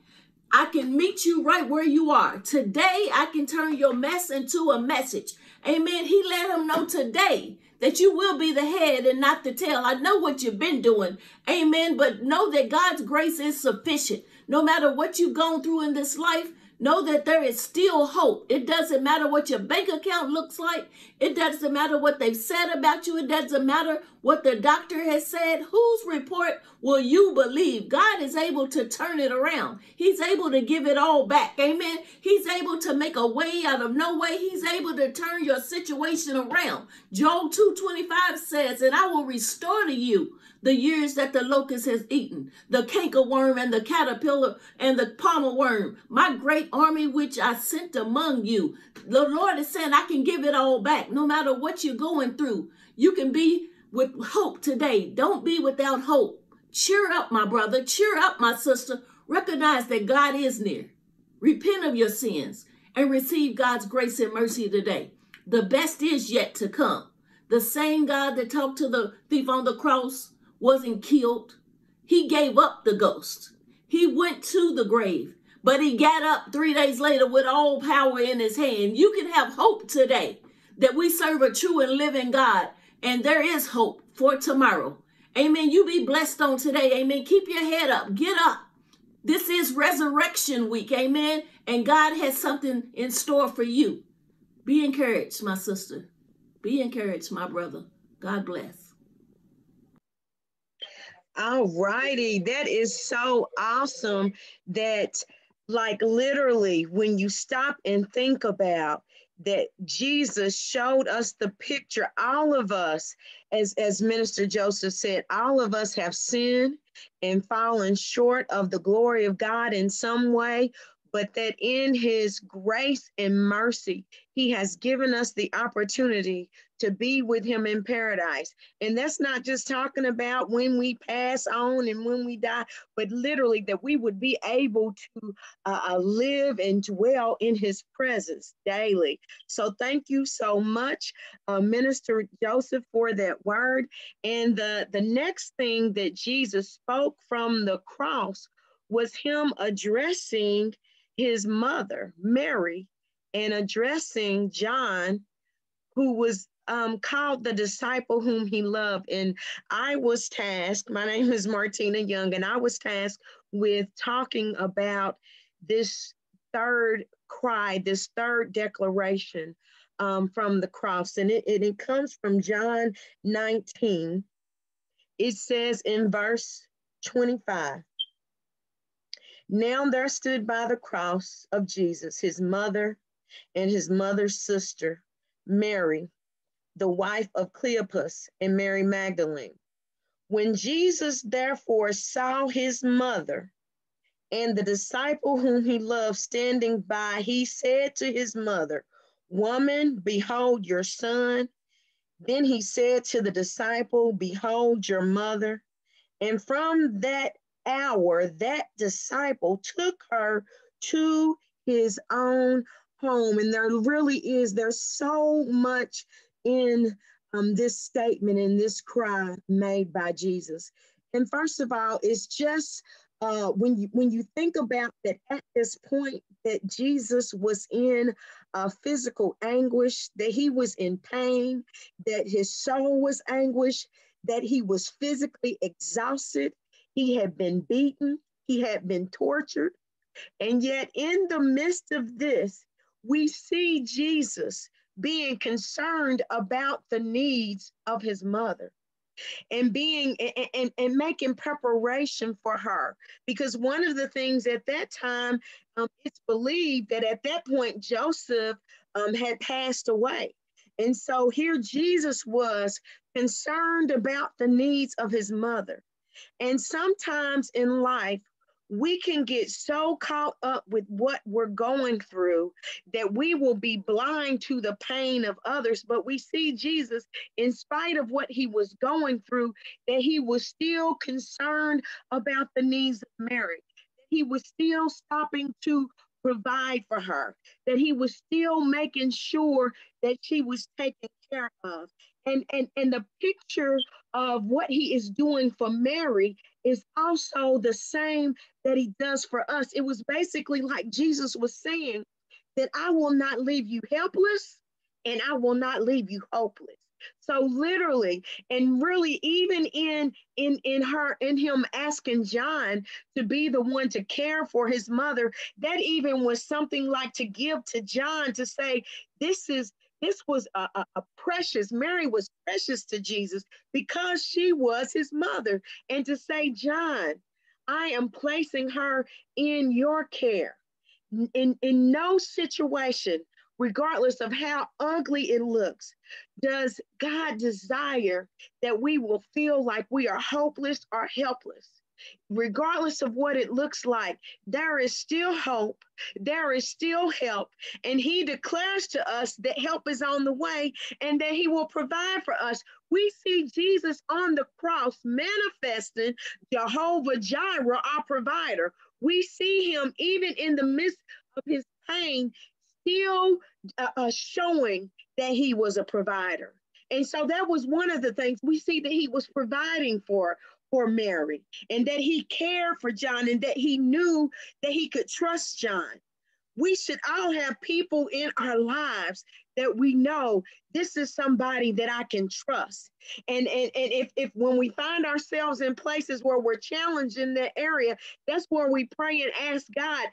I can meet you right where you are. Today, I can turn your mess into a message. Amen. He let him know today that you will be the head and not the tail. I know what you've been doing. Amen. But know that God's grace is sufficient. No matter what you've gone through in this life, Know that there is still hope. It doesn't matter what your bank account looks like. It doesn't matter what they've said about you. It doesn't matter what the doctor has said. Whose report will you believe? God is able to turn it around. He's able to give it all back. Amen. He's able to make a way out of no way. He's able to turn your situation around. Joel 225 says, and I will restore to you the years that the locust has eaten, the cankerworm and the caterpillar and the palmer worm, my great army which I sent among you. The Lord is saying, I can give it all back no matter what you're going through. You can be with hope today. Don't be without hope. Cheer up, my brother. Cheer up, my sister. Recognize that God is near. Repent of your sins and receive God's grace and mercy today. The best is yet to come. The same God that talked to the thief on the cross wasn't killed. He gave up the ghost. He went to the grave, but he got up three days later with all power in his hand. You can have hope today that we serve a true and living God, and there is hope for tomorrow. Amen. You be blessed on today. Amen. Keep your head up. Get up. This is resurrection week. Amen. And God has something in store for you. Be encouraged, my sister. Be encouraged, my brother. God bless. All righty. That is so awesome that, like, literally, when you stop and think about that Jesus showed us the picture, all of us, as, as Minister Joseph said, all of us have sinned and fallen short of the glory of God in some way but that in his grace and mercy, he has given us the opportunity to be with him in paradise. And that's not just talking about when we pass on and when we die, but literally that we would be able to uh, uh live and dwell in his presence daily. So thank you so much, uh, Minister Joseph, for that word. And the, the next thing that Jesus spoke from the cross was him addressing his mother, Mary, and addressing John, who was um, called the disciple whom he loved. And I was tasked, my name is Martina Young, and I was tasked with talking about this third cry, this third declaration um, from the cross. And it, it, it comes from John 19. It says in verse 25, now there stood by the cross of Jesus his mother and his mother's sister, Mary, the wife of Cleopas, and Mary Magdalene. When Jesus therefore saw his mother and the disciple whom he loved standing by, he said to his mother, Woman, behold your son. Then he said to the disciple, Behold your mother. And from that hour, that disciple took her to his own home. And there really is, there's so much in um, this statement in this cry made by Jesus. And first of all, it's just uh, when you when you think about that at this point that Jesus was in uh, physical anguish, that he was in pain, that his soul was anguished, that he was physically exhausted, he had been beaten, he had been tortured. And yet, in the midst of this, we see Jesus being concerned about the needs of his mother and being and, and, and, making preparation for her. Because one of the things at that time um, it's believed that at that point joseph um, had passed away. And so here jesus was concerned about the needs of his mother. And sometimes in life, we can get so caught up with what we're going through that we will be blind to the pain of others. But we see Jesus, in spite of what he was going through, that he was still concerned about the needs of Mary. He was still stopping to provide for her, that he was still making sure that she was taken care of. And, and, and the picture of what he is doing for Mary is also the same that he does for us. It was basically like Jesus was saying that I will not leave you helpless and I will not leave you hopeless. So literally, and really even in in in her in him asking John to be the one to care for his mother, that even was something like to give to John to say, this is this was a, a, a, precious, Mary was precious to Jesus because she was his mother. And to say, John, I am placing her in your care. In, in no situation, regardless of how ugly it looks, does God desire that we will feel like we are hopeless or helpless. Regardless of what it looks like, there is still hope, there is still help. And He declares to us that help is on the way and that He will provide for us. We see Jesus on the cross manifesting Jehovah Jireh, our provider. We see Him even in the midst of His pain, still uh, uh, showing that He was a provider. And so that was one of the things we see that he was providing for for Mary and that he cared for John and that he knew that he could trust John. We should all have people in our lives that we know this is somebody that I can trust. And, and, and if, if when we find ourselves in places where we're challenged in that area, that's where we pray and ask God,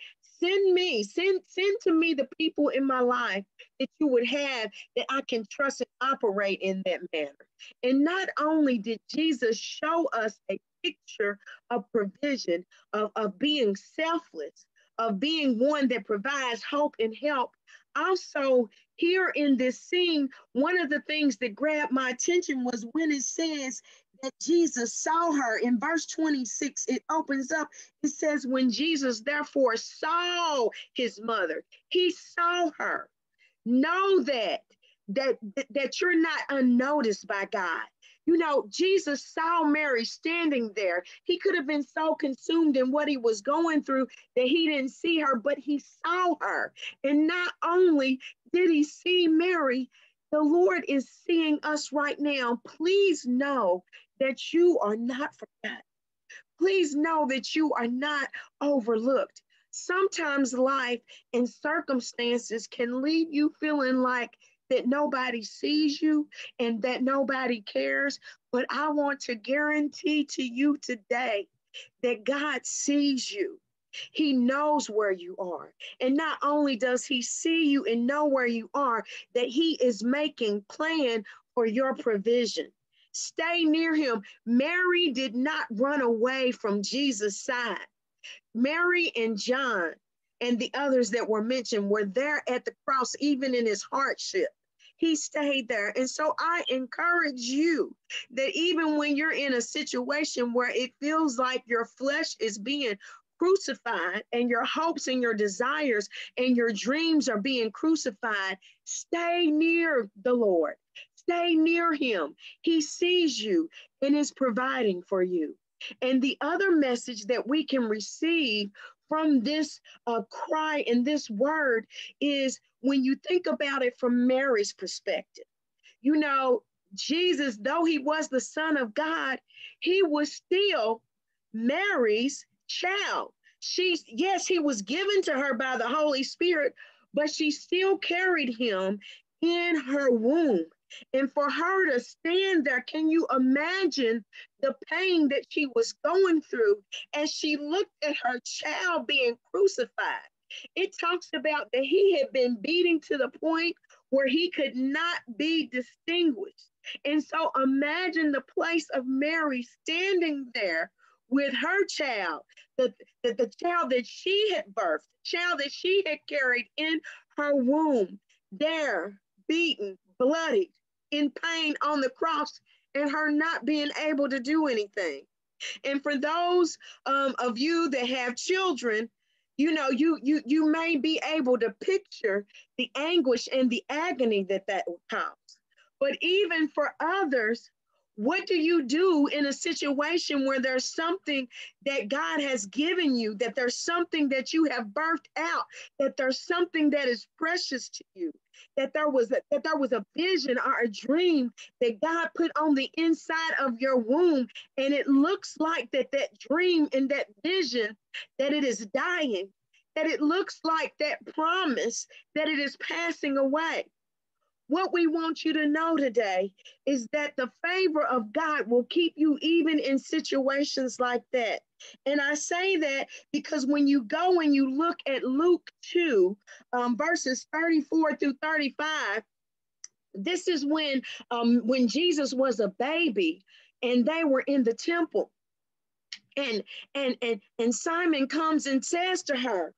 send me, send, send to me the people in my life that you would have that I can trust and operate in that manner. And not only did Jesus show us a picture of provision, of, of being selfless, of being one that provides hope and help, also here in this scene, one of the things that grabbed my attention was when it says that Jesus saw her in verse 26, it opens up. It says, When Jesus therefore saw his mother, he saw her. Know that that that you're not unnoticed by God. You know, Jesus saw Mary standing there. He could have been so consumed in what he was going through that he didn't see her, but he saw her. And not only did he see Mary, the Lord is seeing us right now. Please know that you are not forgotten. Please know that you are not overlooked. Sometimes life and circumstances can leave you feeling like that nobody sees you and that nobody cares. But I want to guarantee to you today that God sees you. He knows where you are. And not only does he see you and know where you are, that he is making plan for your provision. Stay near him. Mary did not run away from Jesus' side. Mary and John and the others that were mentioned were there at the cross, even in his hardship. He stayed there. And so I encourage you that even when you're in a situation where it feels like your flesh is being crucified and your hopes and your desires and your dreams are being crucified, stay near the Lord. Stay near him. He sees you and is providing for you. And the other message that we can receive from this uh, cry and this word is when you think about it from Mary's perspective. You know, Jesus, though he was the Son of God, he was still Mary's child. She's, yes, he was given to her by the Holy Spirit, but she still carried him in her womb. And for her to stand there, can you imagine the pain that she was going through as she looked at her child being crucified? It talks about that he had been beating to the point where he could not be distinguished. And so imagine the place of Mary standing there with her child, the, the, the child that she had birthed, the child that she had carried in her womb, there, beaten, bloodied, in pain on the cross and her not being able to do anything. And for those um, of you that have children, you know, you you you may be able to picture the anguish and the agony that that would cause. But even for others, what do you do in a situation where there's something that God has given you, that there's something that you have birthed out, that there's something that is precious to you? That there was a, that there was a vision or a dream that God put on the inside of your womb. And it looks like that that dream and that vision that it is dying that it looks like that promise that it is passing away what we want you to know today is that the favor of God will keep you even in situations like that. And I say that because when you go and you look at Luke 2, um, verses 34 through 35, this is when um, when Jesus was a baby and they were in the temple. And and and and Simon comes and says to her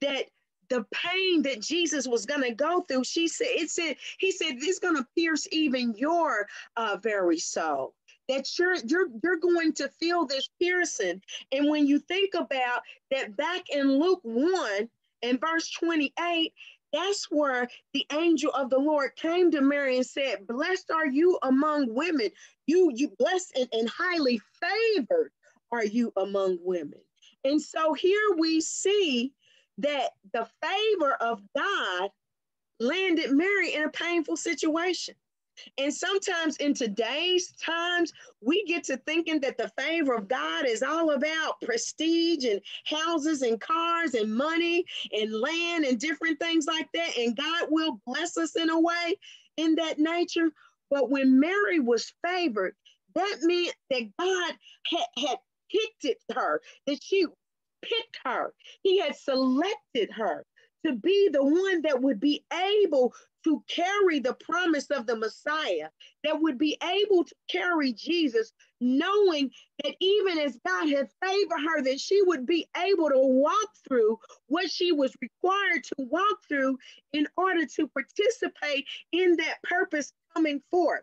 that the pain that Jesus was going to go through, she said, it said, he said, it's going to pierce even your uh, very soul. that you're you're you're going to feel this piercing. And when you think about that back in Luke 1 and verse 28, that's where the angel of the Lord came to Mary and said, Blessed are you among women. You, you blessed and, and highly favored are you among women. And so here we see that the favor of God landed Mary in a painful situation. And sometimes in today's times, we get to thinking that the favor of God is all about prestige and houses and cars and money and land and different things like that. And God will bless us in a way in that nature. But when Mary was favored, that meant that God had, had picked it her, that she picked her. He had selected her to be the one that would be able to carry the promise of the Messiah, that would be able to carry Jesus, knowing that even as God had favored her, that she would be able to walk through what she was required to walk through in order to participate in that purpose coming forth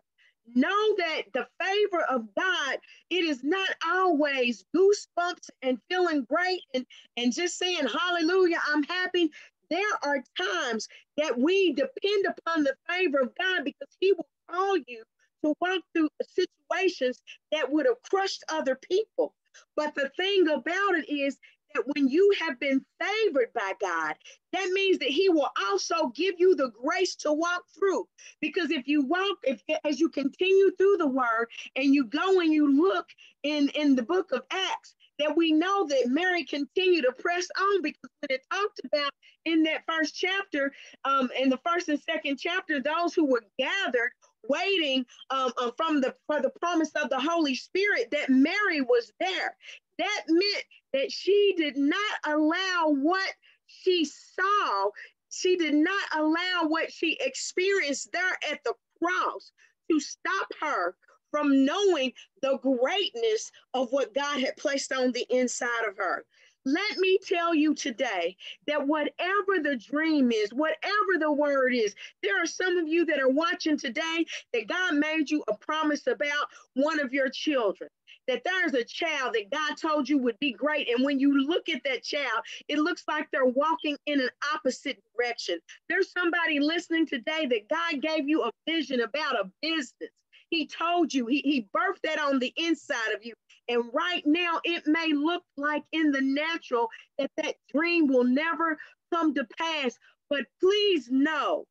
know that the favor of God, it is not always goosebumps and feeling great and, and just saying, Hallelujah, I'm happy there are times that we depend upon the favor of God because He will call you to walk through situations that would have crushed other people. But the thing about it is that when you have been favored by God, that means that He will also give you the grace to walk through. Because if you walk, if as you continue through the Word and you go and you look in in the book of Acts, that we know that Mary continued to press on because when it talked about in that first chapter, um, in the first and second chapter, those who were gathered waiting um, um, from the for the promise of the Holy Spirit, that Mary was there. That meant that she did not allow what she saw, she did not allow what she experienced there at the cross to stop her from knowing the greatness of what God had placed on the inside of her. Let me tell you today that whatever the dream is, whatever the word is, there are some of you that are watching today that God made you a promise about one of your children. That there's a child that God told you would be great. And when you look at that child, it looks like they're walking in an opposite direction. There's somebody listening today that God gave you a vision about a business he told you, he, he birthed that on the inside of you. And right now, it may look like in the natural that that dream will never come to pass. But please know,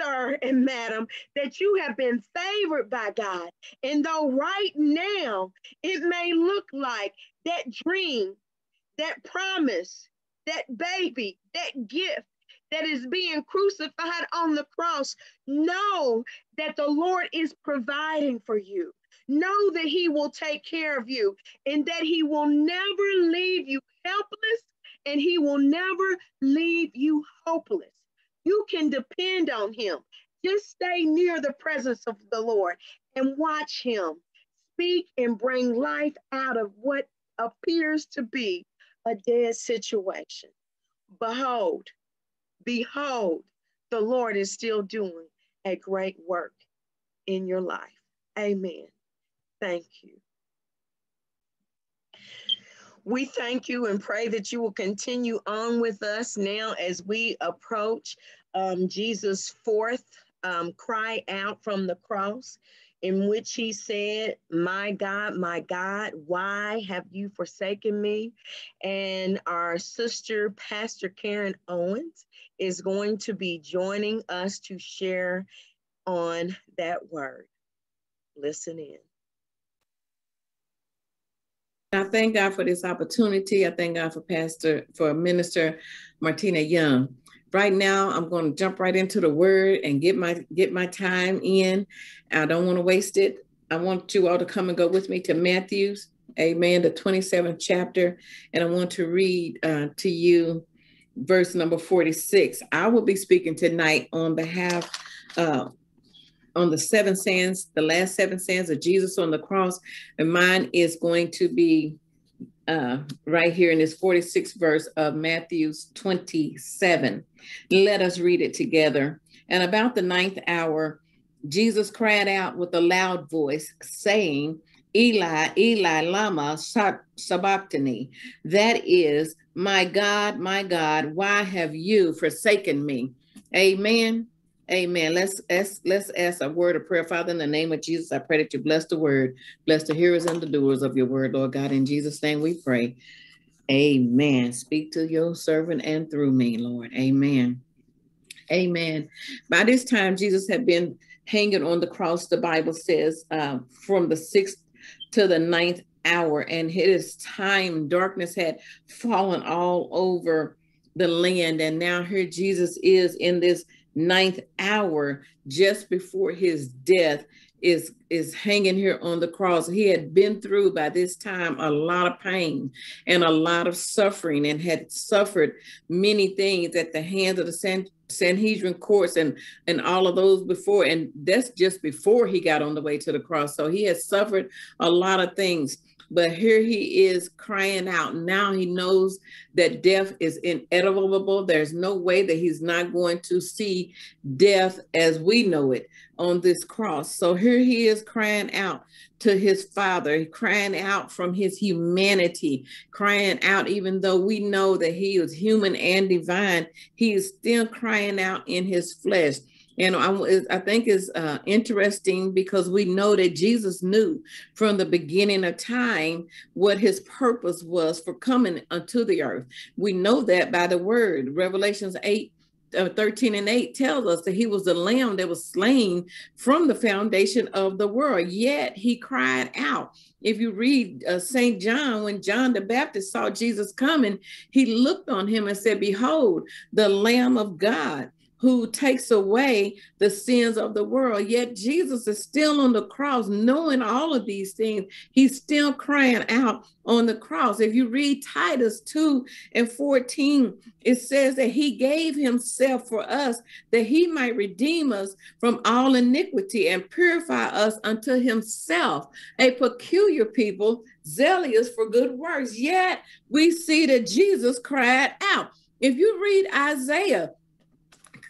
sir and madam, that you have been favored by God. And though right now it may look like that dream, that promise, that baby, that gift that is being crucified on the cross, know that the Lord is providing for you. Know that He will take care of you and that He will never leave you helpless and He will never leave you hopeless. You can depend on Him. Just stay near the presence of the Lord and watch Him speak and bring life out of what appears to be a dead situation. Behold, Behold, the Lord is still doing a great work in your life. Amen. Thank you. We thank you and pray that you will continue on with us now as we approach um, Jesus' fourth um, cry out from the cross in which he said, My God, my God, why have you forsaken me? And our sister, Pastor Karen Owens, is going to be joining us to share on that word. Listen in. I thank God for this opportunity. I thank God for Pastor, for Minister Martina Young. Right now i'm going to jump right into the word and get my get my time in. I don't want to waste it. I want you all to come and go with me to matthew's amen the 27th chapter. And i want to read uh, to you verse number 46 i will be speaking tonight on behalf uh, on the seven sands the last seven sands of jesus on the cross and mine is going to be uh, right here in this 46th verse of Matthew's 27. Let us read it together. And about the ninth hour, Jesus cried out with a loud voice, saying, Eli, Eli, Lama Sabachthani. That is, my God, my God, why have you forsaken me? Amen. Amen. Let's let's let's ask a word of prayer, Father. In the name of Jesus, I pray that you bless the word, bless the hearers and the doers of your word, Lord God. In Jesus' name, we pray. Amen. Speak to your servant and through me, Lord. Amen. Amen. By this time, Jesus had been hanging on the cross, the Bible says, uh, from the sixth to the ninth hour. And it is time, darkness had fallen all over the land. And now here Jesus is in this ninth hour, just before his death is is hanging here on the cross. He had been through by this time a lot of pain and a lot of suffering and had suffered many things at the hands of the San, sanhedrin courts and and all of those before. And that's just before he got on the way to the cross. So he has suffered a lot of things but here he is crying out. Now he knows that death is inevitable. There's no way that he's not going to see death as we know it on this cross. So here he is crying out to his father, crying out from his humanity, crying out, even though we know that he is human and divine, he is still crying out in his flesh. And I, I think is uh, interesting because we know that Jesus knew from the beginning of time what his purpose was for coming unto the earth. We know that by the word. Revelations 8 uh, 13 and 8 tells us that he was the lamb that was slain from the foundation of the world. Yet he cried out. If you read uh, St. John, when John the Baptist saw Jesus coming, he looked on him and said, Behold, the Lamb of God who takes away the sins of the world. Yet Jesus is still on the cross, knowing all of these things. He's still crying out on the cross. If you read Titus 2 and 14, it says that he gave himself for us that he might redeem us from all iniquity and purify us unto himself, a peculiar people, zealous for good works. Yet we see that Jesus cried out. If you read Isaiah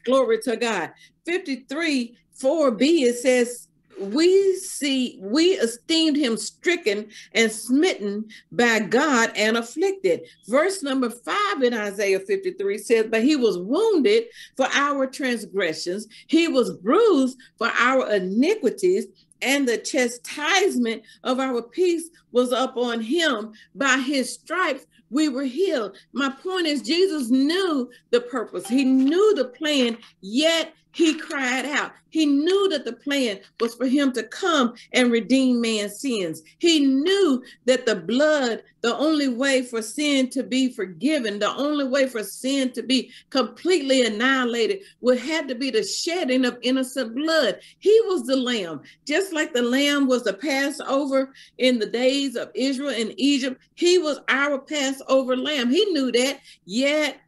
Glory to God. 53 4b, it says, we see we esteemed him stricken and smitten by God and afflicted. Verse number five in Isaiah 53 says, But he was wounded for our transgressions, he was bruised for our iniquities, and the chastisement of our peace was upon him. By his stripes we were healed. My point is, Jesus knew the purpose, he knew the plan, yet he cried out. He knew that the plan was for him to come and redeem man's sins. He knew that the blood, the only way for sin to be forgiven, the only way for sin to be completely annihilated would have to be the shedding of innocent blood. He was the lamb, just like the lamb was the Passover in the days of Israel in Egypt. He was our Passover lamb. He knew that, yet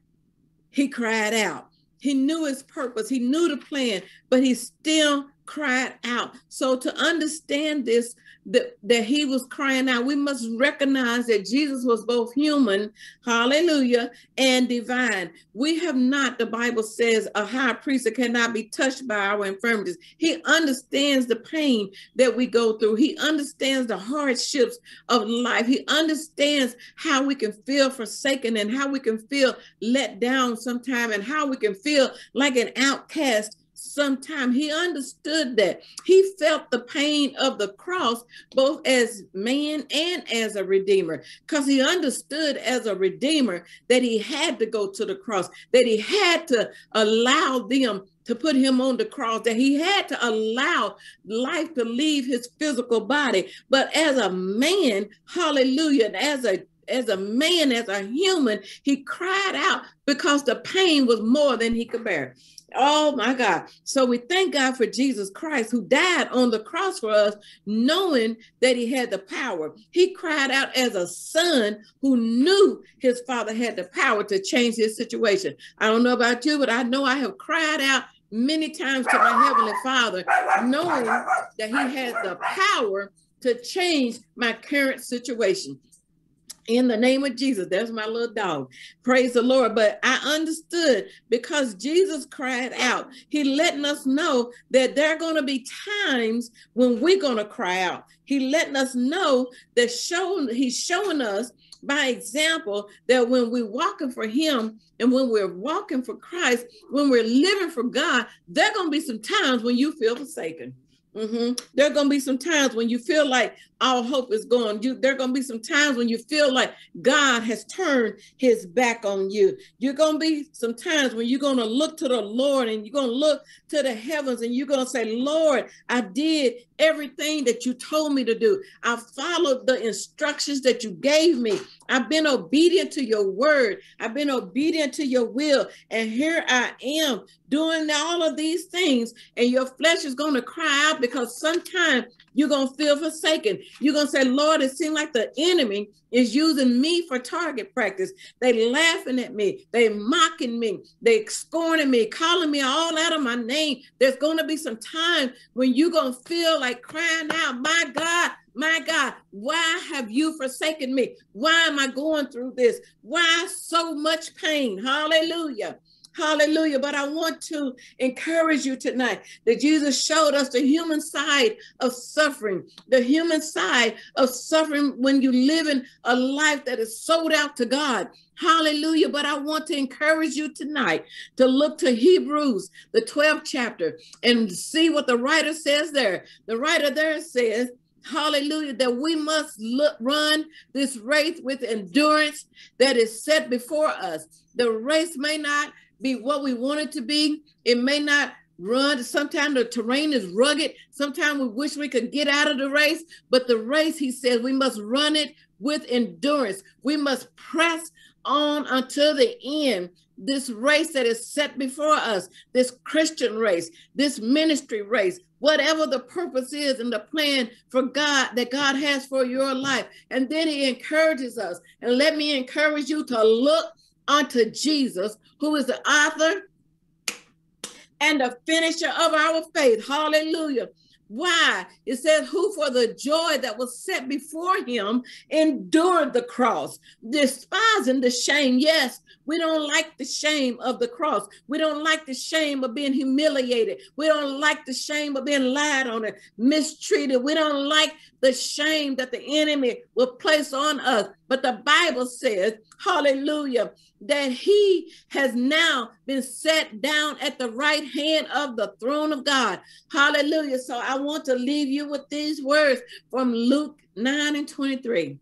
he cried out. He knew his purpose, he knew the plan, but he still cried out. So to understand this, that, that he was crying out, we must recognize that Jesus was both human, hallelujah, and divine. We have not, the Bible says, a high priest that cannot be touched by our infirmities. He understands the pain that we go through. He understands the hardships of life. He understands how we can feel forsaken and how we can feel let down sometime and how we can feel like an outcast sometime he understood that he felt the pain of the cross both as man and as a redeemer because he understood as a redeemer that he had to go to the cross that he had to allow them to put him on the cross, that he had to allow life to leave his physical body. But as a man, hallelujah, and as a as a man, as a human, he cried out because the pain was more than he could bear. Oh my God. So we thank God for Jesus Christ who died on the cross for us, knowing that he had the power. He cried out as a son who knew his father had the power to change his situation. I don't know about you, but I know I have cried out many times to my heavenly father, knowing that he has the power to change my current situation. In the name of Jesus. There's my little dog. Praise the Lord. But I understood because Jesus cried out. He letting us know that there are going to be times when we're going to cry out. He letting us know that showing he's showing us by example that when we're walking for him and when we're walking for Christ, when we're living for God, there are going to be some times when you feel forsaken. Mm-hmm. There are going to be some times when you feel like all hope is gone. You, there are going to be some times when you feel like God has turned his back on you. You're going to be some times when you're going to look to the Lord and you're going to look to the heavens and you're going to say, Lord, I did everything that you told me to do. I followed the instructions that you gave me. I've been obedient to your word. I've been obedient to your will. And here I am doing all of these things. And your flesh is going to cry out because sometimes you're going to feel forsaken. You're going to say, Lord, it seems like the enemy is using me for target practice. They laughing at me. They mocking me. They scorning me, calling me all out of my name. There's going to be some time when you're going to feel like crying out, my God, my God, why have you forsaken me? Why am I going through this? Why so much pain? Hallelujah. Hallelujah. But I want to encourage you tonight that Jesus showed us the human side of suffering, the human side of suffering when you live in a life that is sold out to God. Hallelujah. But I want to encourage you tonight to look to Hebrews, the 12th chapter, and see what the writer says there. The writer there says, Hallelujah, that we must look, run this race with endurance that is set before us. The race may not be what we want it to be. It may not run. Sometimes the terrain is rugged. Sometimes we wish we could get out of the race, but the race, he says, we must run it with endurance. We must press on until the end. This race that is set before us, this Christian race, this ministry race, whatever the purpose is and the plan for God that God has for your life. And then he encourages us. And let me encourage you to look unto Jesus, who is the author and the finisher of our faith. Hallelujah. Why? It says, Who for the joy that was set before him endured the cross, despising the shame. Yes, we don't like the shame of the cross. We don't like the shame of being humiliated. We don't like the shame of being lied on and mistreated. We don't like the shame that the enemy will place on us. But the Bible says, hallelujah, that he has now been set down at the right hand of the throne of God. Hallelujah. So I want to leave you with these words from Luke 9 and 23.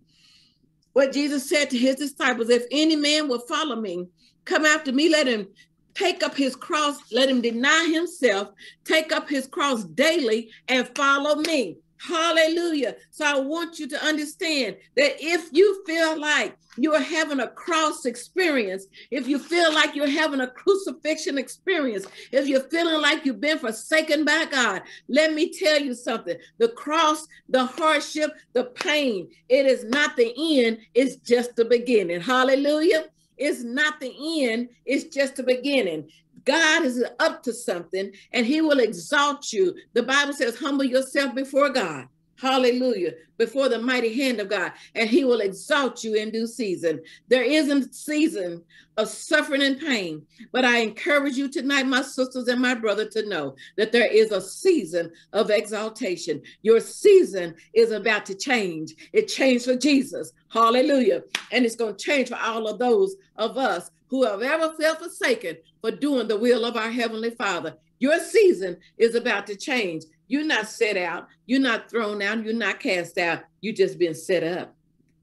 What Jesus said to his disciples if any man will follow me, come after me, let him take up his cross, let him deny himself, take up his cross daily, and follow me. Hallelujah. So I want you to understand that if you feel like you're having a cross experience, if you feel like you're having a crucifixion experience, if you're feeling like you've been forsaken by God, let me tell you something. The cross, the hardship, the pain, it is not the end, it's just the beginning. Hallelujah. It's not the end, it's just the beginning. God is up to something and he will exalt you. The Bible says, humble yourself before God. Hallelujah. Before the mighty hand of God, and he will exalt you in due season. There is a season of suffering and pain, but I encourage you tonight, my sisters and my brother, to know that there is a season of exaltation. Your season is about to change. It changed for Jesus. Hallelujah. And it's going to change for all of those of us who have ever felt forsaken for doing the will of our Heavenly Father. Your season is about to change. You're not set out, you're not thrown out, you're not cast out. You've just been set up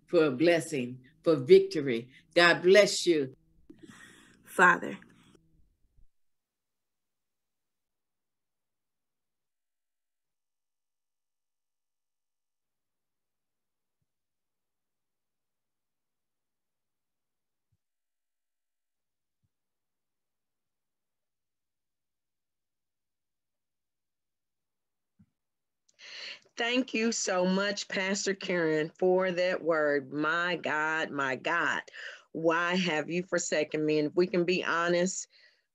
for a blessing, for victory. God bless you. Father, Thank you so much, Pastor Karen, for that word. My God, my God, why have you forsaken me? And if we can be honest,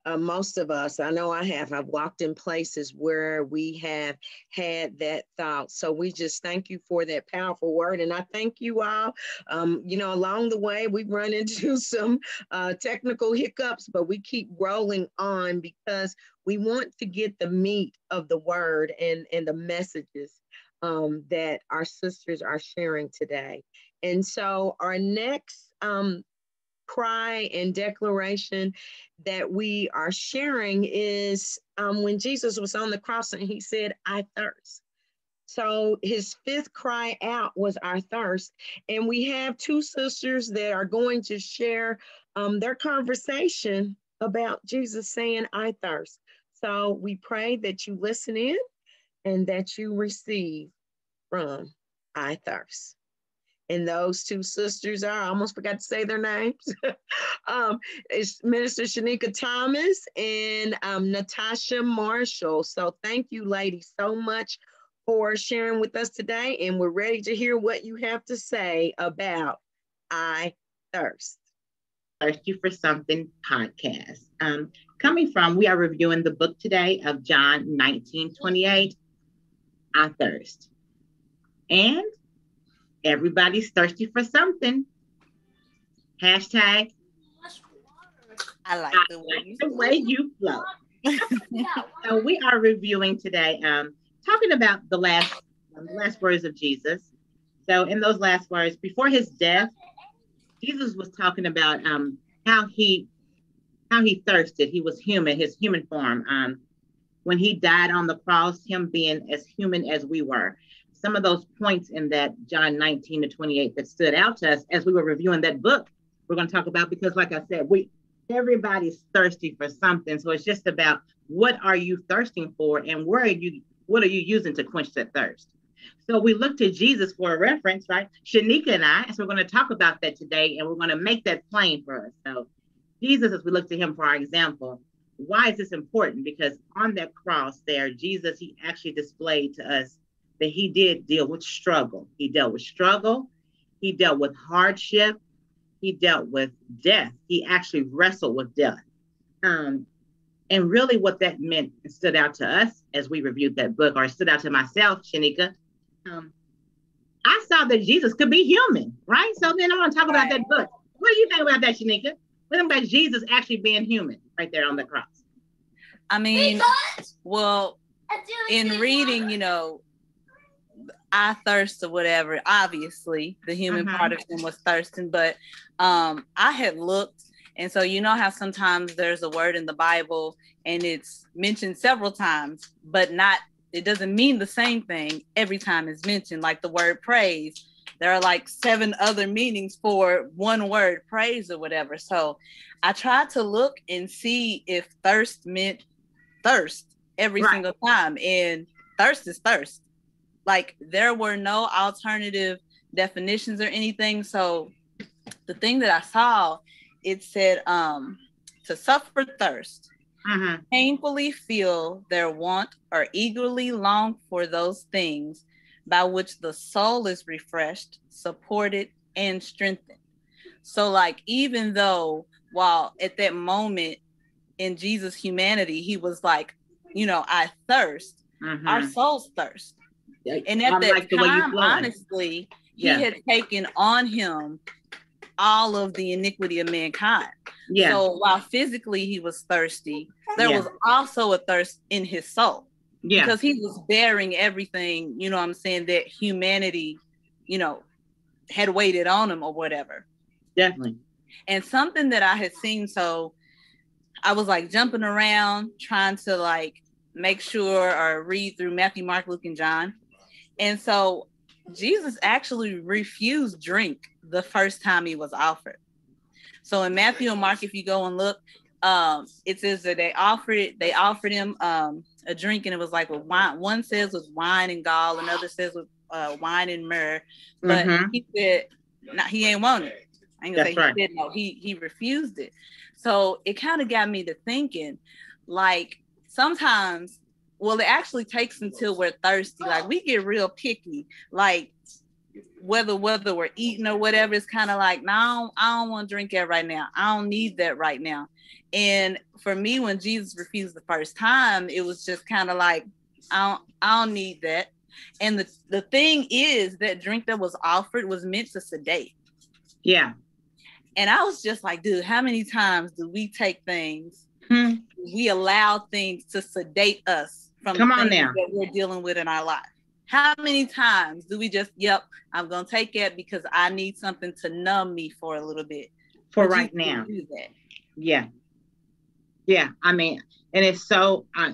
uh, most of us, I know I have, I've walked in places where we have had that thought. So we just thank you for that powerful word. And I thank you all. Um, you know, along the way, we've run into some uh, technical hiccups, but we keep rolling on because we want to get the meat of the word and, and the messages um, that our sisters are sharing today. And so our next um, cry and declaration that we are sharing is um, when Jesus was on the cross and he said, I thirst. So his fifth cry out was our thirst. And we have two sisters that are going to share um, their conversation about Jesus saying, I thirst. So we pray that you listen in and that you receive from I thirst and those two sisters are, I almost forgot to say their names. um, it's Minister Shanika Thomas and um, Natasha Marshall. So thank you, ladies, so much for sharing with us today. And we're ready to hear what you have to say about I Thirst. Thirsty for Something podcast. Um, coming from, we are reviewing the book today of John 19 28, I Thirst. And Everybody's thirsty for something. Hashtag. I like the way you, the way you flow. so we are reviewing today, um, talking about the last um, last words of Jesus. So in those last words, before his death, Jesus was talking about um, how he how he thirsted. He was human, his human form. Um, when he died on the cross, him being as human as we were some of those points in that John 19 to 28 that stood out to us as we were reviewing that book, we're going to talk about because, like I said, we everybody's thirsty for something. So it's just about what are you thirsting for and where are you what are you using to quench that thirst? So we look to Jesus for a reference, right? Shanika and I, so we're going to talk about that today and we're going to make that plain for us. So Jesus, as we look to him for our example, why is this important? Because on that cross there, Jesus, he actually displayed to us that he did deal with struggle. He dealt with struggle, he dealt with hardship, he dealt with death. He actually wrestled with death. Um, and really, what that meant stood out to us as we reviewed that book, or stood out to myself, Shanika. Um, I saw that Jesus could be human, right? So then I want to talk about that book. What do you think about that, Shanika? What about Jesus actually being human right there on the cross? I mean, well, in reading, you know, I thirst or whatever. Obviously, the human uh-huh. part of him was thirsting, but um, I had looked, and so you know how sometimes there's a word in the Bible and it's mentioned several times, but not it doesn't mean the same thing every time it's mentioned. Like the word praise, there are like seven other meanings for one word, praise or whatever. So I tried to look and see if thirst meant thirst every right. single time, and thirst is thirst like there were no alternative definitions or anything. So the thing that I saw, it said um to suffer thirst, uh-huh. painfully feel their want or eagerly long for those things by which the soul is refreshed, supported, and strengthened. So, like, even though while at that moment in Jesus' humanity, he was like, you know, I thirst, uh-huh. our souls thirst. And at that like time, honestly, yeah. he had taken on him all of the iniquity of mankind. Yeah. So while physically he was thirsty, there yeah. was also a thirst in his soul. Yeah. Because he was bearing everything, you know I'm saying, that humanity, you know, had waited on him or whatever. Definitely. And something that I had seen, so I was like jumping around trying to like make sure or read through Matthew, Mark, Luke, and John. And so Jesus actually refused drink the first time he was offered. So in Matthew and Mark, if you go and look, um, it says that they offered they offered him um, a drink, and it was like with wine. One says with wine and gall, another says with uh, wine and myrrh. But mm-hmm. he said, "No, he ain't want it." I ain't gonna That's say right. he did no. He he refused it. So it kind of got me to thinking, like sometimes well, it actually takes until we're thirsty. Like we get real picky. Like whether whether we're eating or whatever, it's kind of like, no, I don't, I don't want to drink that right now. I don't need that right now. And for me, when Jesus refused the first time, it was just kind of like, I don't, I don't need that. And the, the thing is that drink that was offered was meant to sedate. Yeah. And I was just like, dude, how many times do we take things, hmm. we allow things to sedate us from Come on now. that we're dealing with in our life? How many times do we just, yep, I'm gonna take it because I need something to numb me for a little bit. For but right now. Yeah. Yeah. I mean, and it's so uh,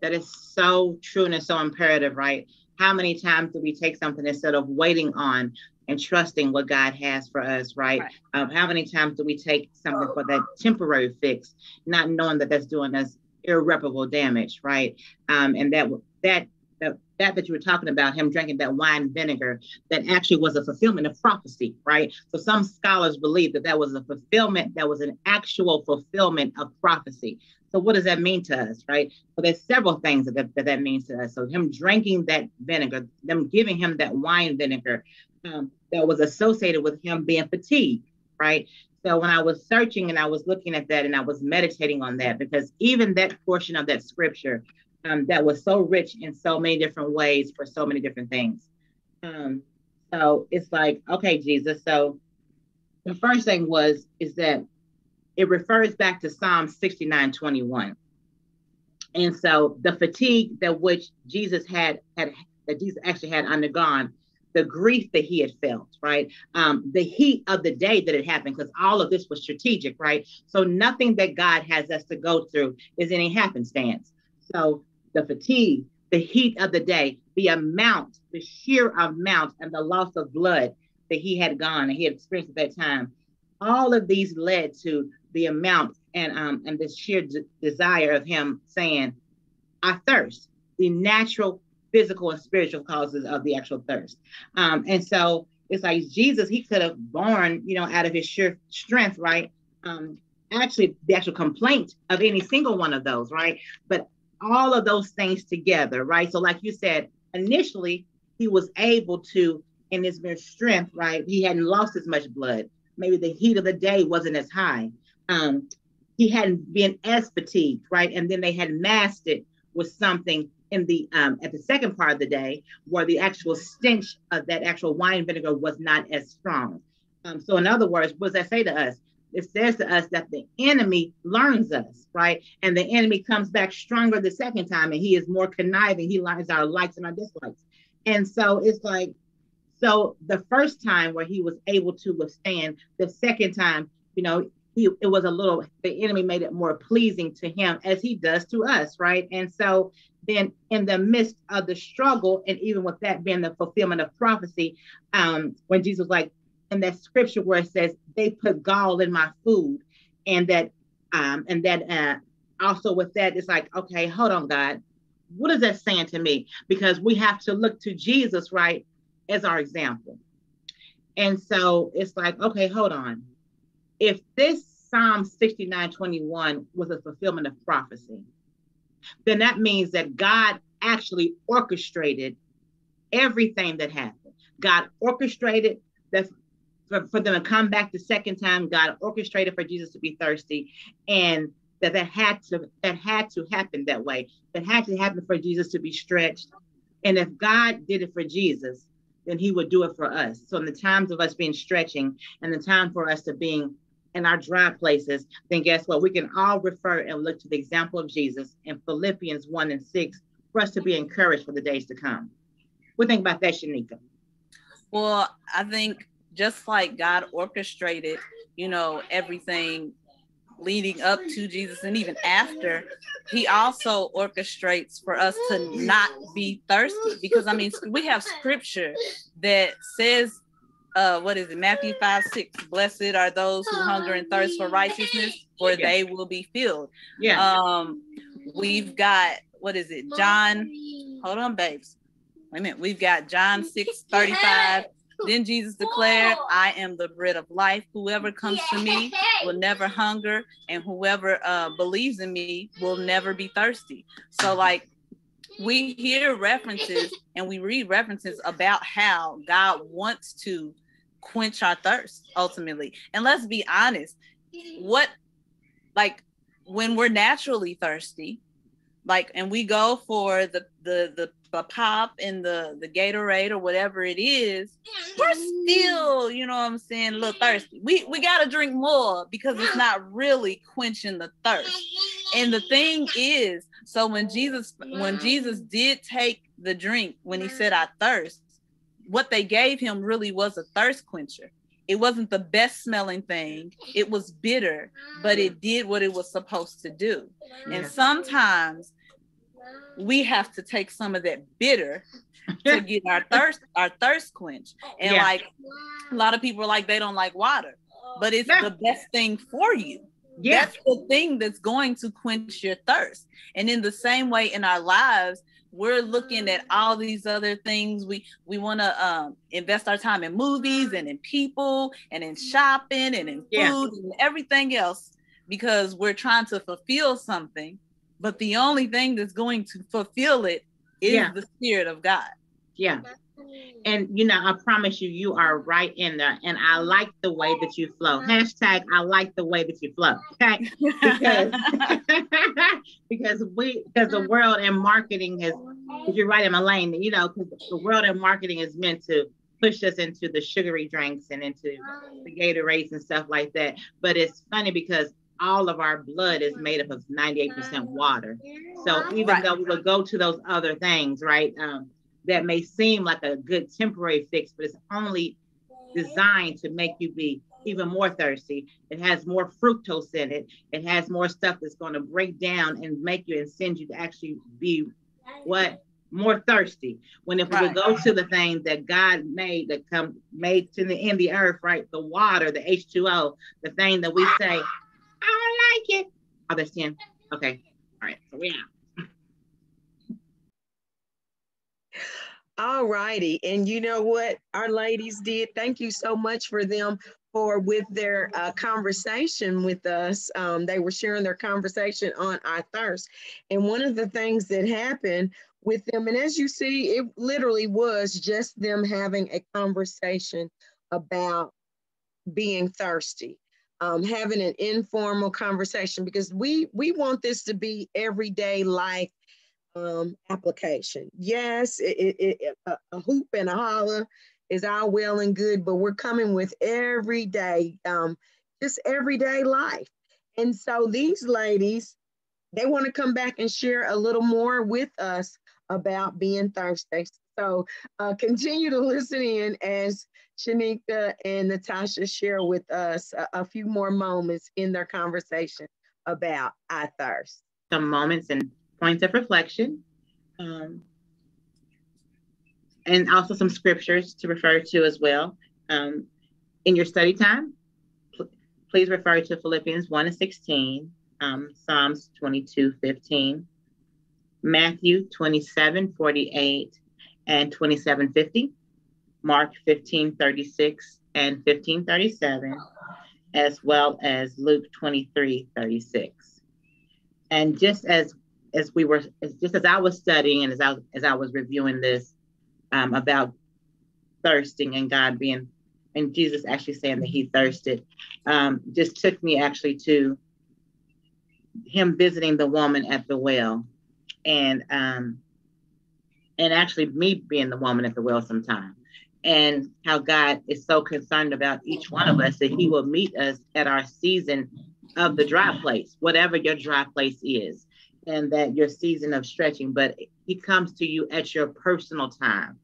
that is so true and it's so imperative, right? How many times do we take something instead of waiting on and trusting what God has for us, right? right. Um, how many times do we take something for that temporary fix, not knowing that that's doing us irreparable damage, right? Um, and that that that that that you were talking about, him drinking that wine vinegar, that actually was a fulfillment of prophecy, right? So some scholars believe that that was a fulfillment, that was an actual fulfillment of prophecy. So what does that mean to us, right? so there's several things that that, that means to us. So him drinking that vinegar, them giving him that wine vinegar, um, that was associated with him being fatigued, right? So when I was searching and I was looking at that and I was meditating on that, because even that portion of that scripture um, that was so rich in so many different ways for so many different things. Um, so it's like, okay, Jesus. So the first thing was is that it refers back to Psalm 69, 21. And so the fatigue that which Jesus had had that Jesus actually had undergone, the grief that he had felt, right? Um, the heat of the day that it happened, because all of this was strategic, right? So nothing that God has us to go through is any happenstance. So the fatigue, the heat of the day, the amount, the sheer amount, and the loss of blood that he had gone and he had experienced at that time. All of these led to the amount and um and the sheer d- desire of him saying, "I thirst." The natural, physical, and spiritual causes of the actual thirst. Um, and so it's like Jesus, he could have born, you know, out of his sheer strength, right? Um, actually, the actual complaint of any single one of those, right? But all of those things together, right? So, like you said, initially he was able to, in his mere strength, right? He hadn't lost as much blood. Maybe the heat of the day wasn't as high. Um, he hadn't been as fatigued, right? And then they had masked it with something in the um, at the second part of the day where the actual stench of that actual wine vinegar was not as strong. Um, so, in other words, what does that say to us? It says to us that the enemy learns us, right? And the enemy comes back stronger the second time and he is more conniving. He learns our likes and our dislikes. And so it's like, so the first time where he was able to withstand, the second time, you know, he it was a little the enemy made it more pleasing to him as he does to us, right? And so then in the midst of the struggle, and even with that being the fulfillment of prophecy, um, when Jesus was like, in that scripture where it says they put gall in my food. And that um and that uh also with that it's like okay hold on god. What is that saying to me? Because we have to look to jesus right as our example. And so it's like okay hold on. If this psalm 69 21 was a fulfillment of prophecy then that means that god actually orchestrated everything that happened. God orchestrated that for, for them to come back the second time, God orchestrated for Jesus to be thirsty, and that that had to that had to happen that way. That had to happen for Jesus to be stretched. And if God did it for Jesus, then He would do it for us. So in the times of us being stretching, and the time for us to being in our dry places, then guess what? We can all refer and look to the example of Jesus in Philippians 1 and 6 for us to be encouraged for the days to come. What think about that, Shanika? Well, I think just like God orchestrated, you know, everything leading up to Jesus and even after, he also orchestrates for us to not be thirsty. Because I mean, we have scripture that says, uh, what is it, Matthew 5 6, blessed are those who hunger and thirst for righteousness, for yeah. they will be filled. Yeah. Um, we've got what is it, John? Hold on, babes. Wait a minute. We've got John 6 35 then Jesus declared, I am the bread of life. Whoever comes to me will never hunger, and whoever uh, believes in me will never be thirsty. So, like, we hear references and we read references about how God wants to quench our thirst ultimately. And let's be honest, what like when we're naturally thirsty, like and we go for the the the, the pop and the the Gatorade or whatever it is, we're still, you know what I'm saying, a little thirsty. We we gotta drink more because it's not really quenching the thirst. And the thing is, so when Jesus when Jesus did take the drink, when he said I thirst, what they gave him really was a thirst quencher. It wasn't the best smelling thing. It was bitter, but it did what it was supposed to do. And sometimes we have to take some of that bitter to get our thirst our thirst quenched. And yeah. like a lot of people are like they don't like water, but it's yeah. the best thing for you. Yeah. That's the thing that's going to quench your thirst. And in the same way in our lives, we're looking at all these other things we we want to um, invest our time in movies and in people and in shopping and in food yeah. and everything else because we're trying to fulfill something but the only thing that's going to fulfill it is yeah. the spirit of god. Yeah. And you know i promise you you are right in there. And i like the way that you flow. Hashtag i like the way that you flow. Okay? Because because we because the world and marketing is you're right in my lane you know because the world and marketing is meant to push us into the sugary drinks and into the Gatorades and stuff like that. But it's funny because all of our blood is made up of 98% water so even right. though we would go to those other things right um, that may seem like a good temporary fix, but it's only designed to make you be even more thirsty. It has more fructose in it. It has more stuff that's going to break down and make you and send you to actually be what more thirsty. When if right. we go to the thing that God made that come made to the in the earth, right? The water, the H2O, the thing that we say, I don't like it. Oh, that's 10. Okay. All right. So we out. All righty. And you know what our ladies did? Thank you so much for them for with their uh, conversation with us. Um, they were sharing their conversation on our thirst. And one of the things that happened with them, and as you see, it literally was just them having a conversation about being thirsty. Um, having an informal conversation because we we want this to be everyday life um, application. Yes, it, it, it, a, a, hoop and a holler is all well and good, but we're coming with everyday, um, just everyday life. And so these ladies, they want to come back and share a little more with us about being thirsty. So uh, continue to listen in as Shanika and Natasha share with us a, a few more moments in their conversation about I thirst. Some moments and points of reflection, um, and also some scriptures to refer to as well. Um, in your study time, pl- please refer to Philippians 1 and 16, um, Psalms 22, 15, Matthew 27, 48, and 27, 50, Mark 15, 36, and 15, 37, as well as Luke 23, 36. And just as as we were just as I was studying and as I as I was reviewing this um, about thirsting and God being and Jesus actually saying that he thirsted, um, just took me actually to him visiting the woman at the well, and um, and actually me being the woman at the well sometime, and how God is so concerned about each one of us that He will meet us at our season of the dry place, whatever your dry place is and that your season of stretching, but he comes to you at your personal time.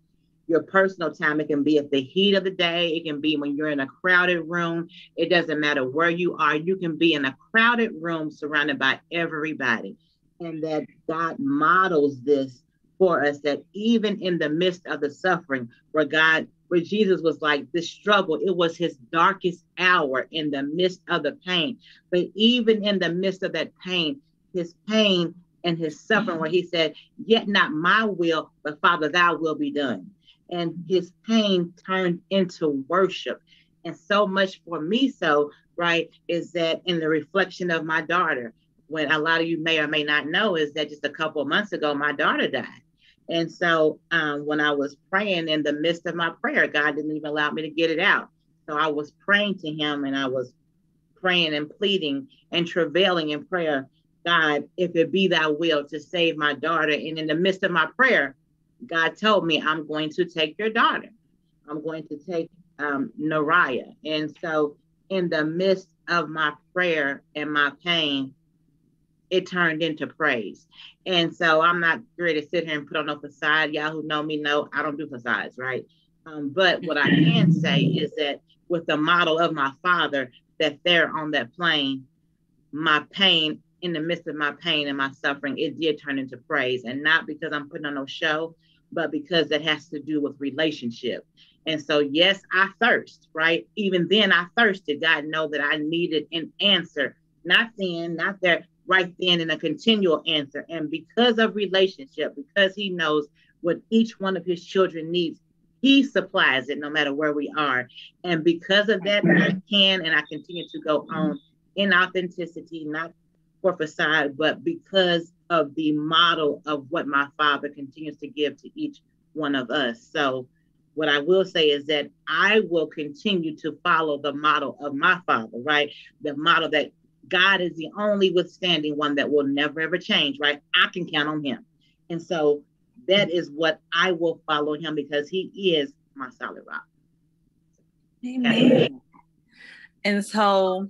Your personal time, it can be at the heat of the day, it can be when you're in a crowded room. It doesn't matter where you are, you can be in a crowded room surrounded by everybody. And that God models this for us that even in the midst of the suffering, where God, where Jesus was like this struggle, it was his darkest hour in the midst of the pain. But even in the midst of that pain, his pain and his suffering, where he said, Yet not my will, but Father, thy will be done. And his pain turned into worship. And so much for me, so, right, is that in the reflection of my daughter, when a lot of you may or may not know is that just a couple of months ago, my daughter died. And so um, when I was praying in the midst of my prayer, God didn't even allow me to get it out. So I was praying to Him and I was praying and pleading and travailing in prayer. God, if it be thy will to save my daughter. And in the midst of my prayer, God told me, I'm going to take your daughter. I'm going to take um, Nariah. And so, in the midst of my prayer and my pain, it turned into praise. And so I'm not ready to sit here and put on no facade. Y'all who know me know I don't do facades, right? Um, but what I can say is that with the model of my father, that there on that plane, my pain, in the midst of my pain and my suffering, it did turn into praise. And not because I'm putting on no show, but because it has to do with relationship. And so, yes, I thirst, right? Even then, I thirsted. God know that I needed an answer, not then, not there, right then, in a continual answer. And because of relationship, because He knows what each one of His children needs, He supplies it no matter where we are. And because of that, I can and I continue to go on in authenticity, not for facade, but because of the model of what my Father continues to give to each one of us. So, what I will say is that I will continue to follow the model of my father, right? The model that God is the only withstanding one that will never ever change, right? I can count on him. And so that is what I will follow him because he is my solid rock. Amen. And so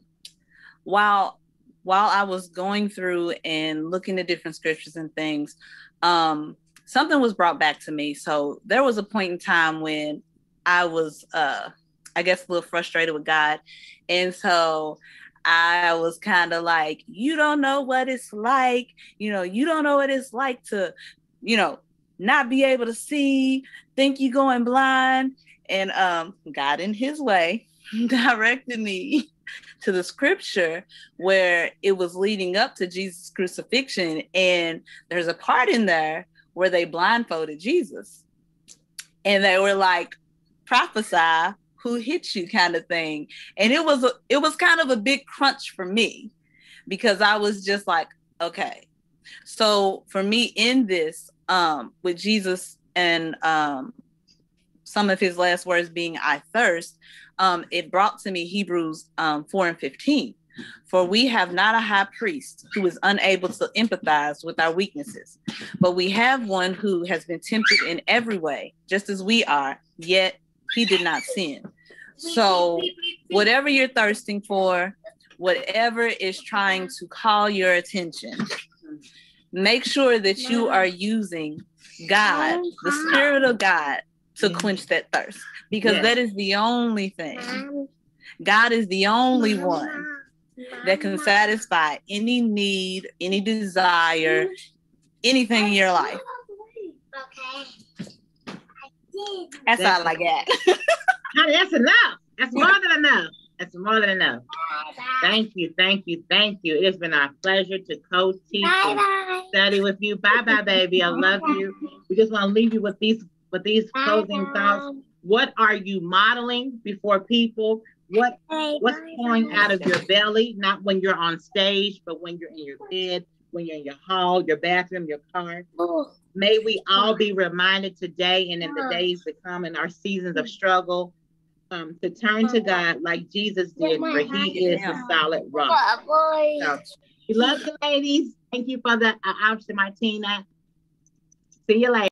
while while I was going through and looking at different scriptures and things, um, something was brought back to me. So there was a point in time when I was, uh, I guess, a little frustrated with God. And so I was kind of like, you don't know what it's like. You know, you don't know what it's like to, you know, not be able to see, think you going blind. And um, God, in his way, directed me to the scripture where it was leading up to Jesus' crucifixion. And there's a part in there where they blindfolded Jesus. And they were like, prophesy who hit you kind of thing. And it was a, it was kind of a big crunch for me because I was just like, okay. So for me in this, um, with Jesus and um, some of his last words being I thirst, um, it brought to me Hebrews um, 4 and 15 for we have not a high priest who is unable to empathize with our weaknesses, but we have one who has been tempted in every way, just as we are, yet he did not sin. So, whatever you're thirsting for, whatever is trying to call your attention, make sure that you are using God, the Spirit of God, to quench that thirst, because that is the only thing. God is the only one that can satisfy any need, any desire, anything in your life. That's, that's all I got. honey, that's enough. That's more than enough. That's more than enough. Thank you, thank you, thank you. It has been our pleasure to co-teach and study with you. Bye bye, baby. I love you. We just want to leave you with these with these closing thoughts. What are you modeling before people? what what's pouring out of your belly, not when you're on stage, but when you're in your bed, when you're in your hall, your bathroom, your car. May we all be reminded today and in the days to come in our seasons of struggle um, to turn to God like Jesus did, for He is a solid rock. So, we love you, ladies. Thank you for the uh, option, Martina. See you later.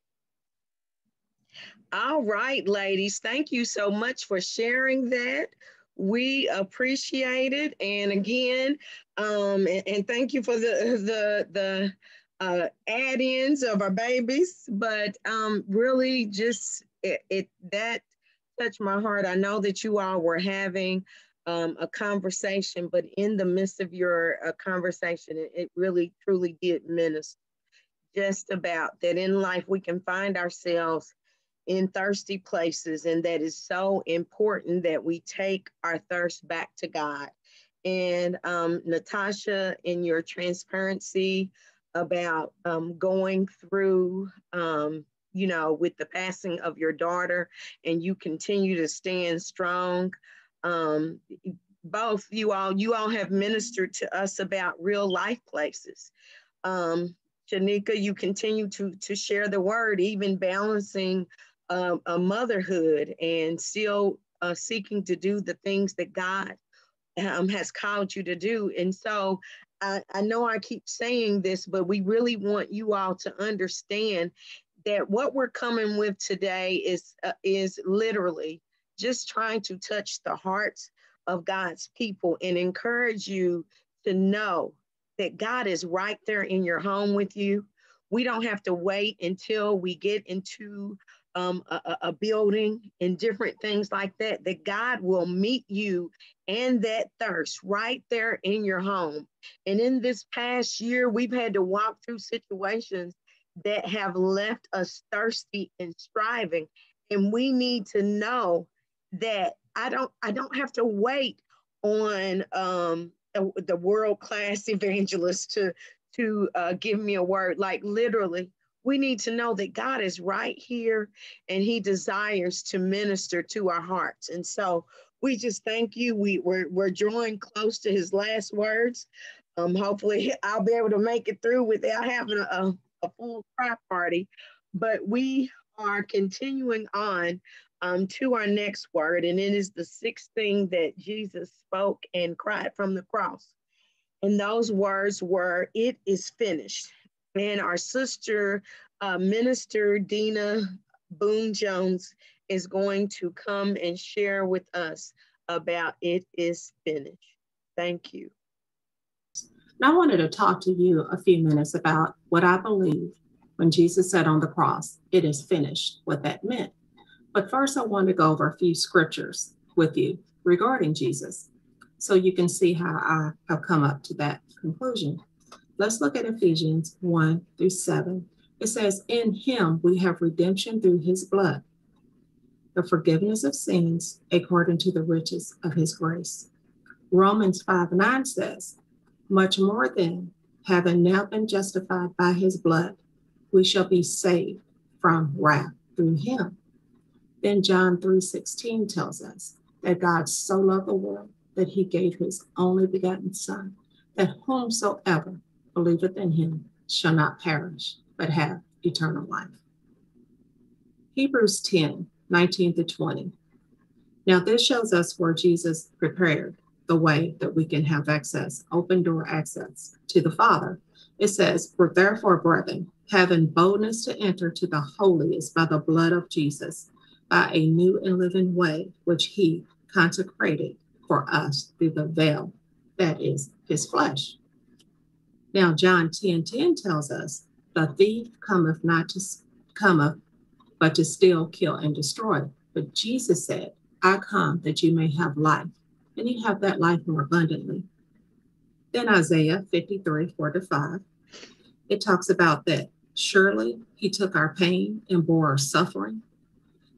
All right, ladies. Thank you so much for sharing that. We appreciate it. And again, um, and, and thank you for the the the uh, add-ins of our babies, but um, really just it, it that touched my heart. I know that you all were having um, a conversation, but in the midst of your uh, conversation, it, it really truly did minister just about that in life we can find ourselves in thirsty places. And that is so important that we take our thirst back to God. And um, Natasha, in your transparency about um, going through, um, you know, with the passing of your daughter, and you continue to stand strong. Um, both you all, you all have ministered to us about real life places. Um, Shanika, you continue to, to share the word, even balancing uh, a motherhood and still uh, seeking to do the things that God um, has called you to do. And so I, I know I keep saying this, but we really want you all to understand that what we're coming with today is uh, is literally just trying to touch the hearts of God's people and encourage you to know that God is right there in your home with you. We don't have to wait until we get into um, a, a, building and different things like that, that God will meet you and that thirst right there in your home. And in this past year, we've had to walk through situations that have left us thirsty and striving. And we need to know that I don't I don't have to wait on um, the world class evangelist to to uh, give me a word. Like literally, we need to know that God is right here and he desires to minister to our hearts. And so we just thank you. We, we're, we're drawing close to his last words. Um, hopefully I'll be able to make it through without having a, a full cry party. But we are continuing on um, to our next word, and it is the sixth thing that Jesus spoke and cried from the cross. And those words were, It is finished. And our sister, uh, Minister Dina Boone Jones, is going to come and share with us about It Is Finished. Thank you. Now, I wanted to talk to you a few minutes about what I believe when Jesus said on the cross, It is finished, what that meant. But first, I want to go over a few scriptures with you regarding Jesus so you can see how I have come up to that conclusion. Let's look at Ephesians 1 through 7. It says, In him we have redemption through his blood, the forgiveness of sins according to the riches of his grace. Romans 5 9 says, Much more than having now been justified by his blood, we shall be saved from wrath through him. Then John 3 16 tells us that God so loved the world that he gave his only begotten Son, that whomsoever believeth in him shall not perish, but have eternal life. Hebrews 10 19 to 20. Now, this shows us where Jesus prepared the way that we can have access, open door access to the Father. It says, For therefore, brethren, having boldness to enter to the holiest by the blood of Jesus, by a new and living way which he consecrated for us through the veil, that is his flesh. Now, John 10 10 tells us, The thief cometh not to cometh, but to steal, kill, and destroy. But Jesus said, I come that you may have life, and you have that life more abundantly. Then Isaiah 53 4 to 5, it talks about that surely he took our pain and bore our suffering,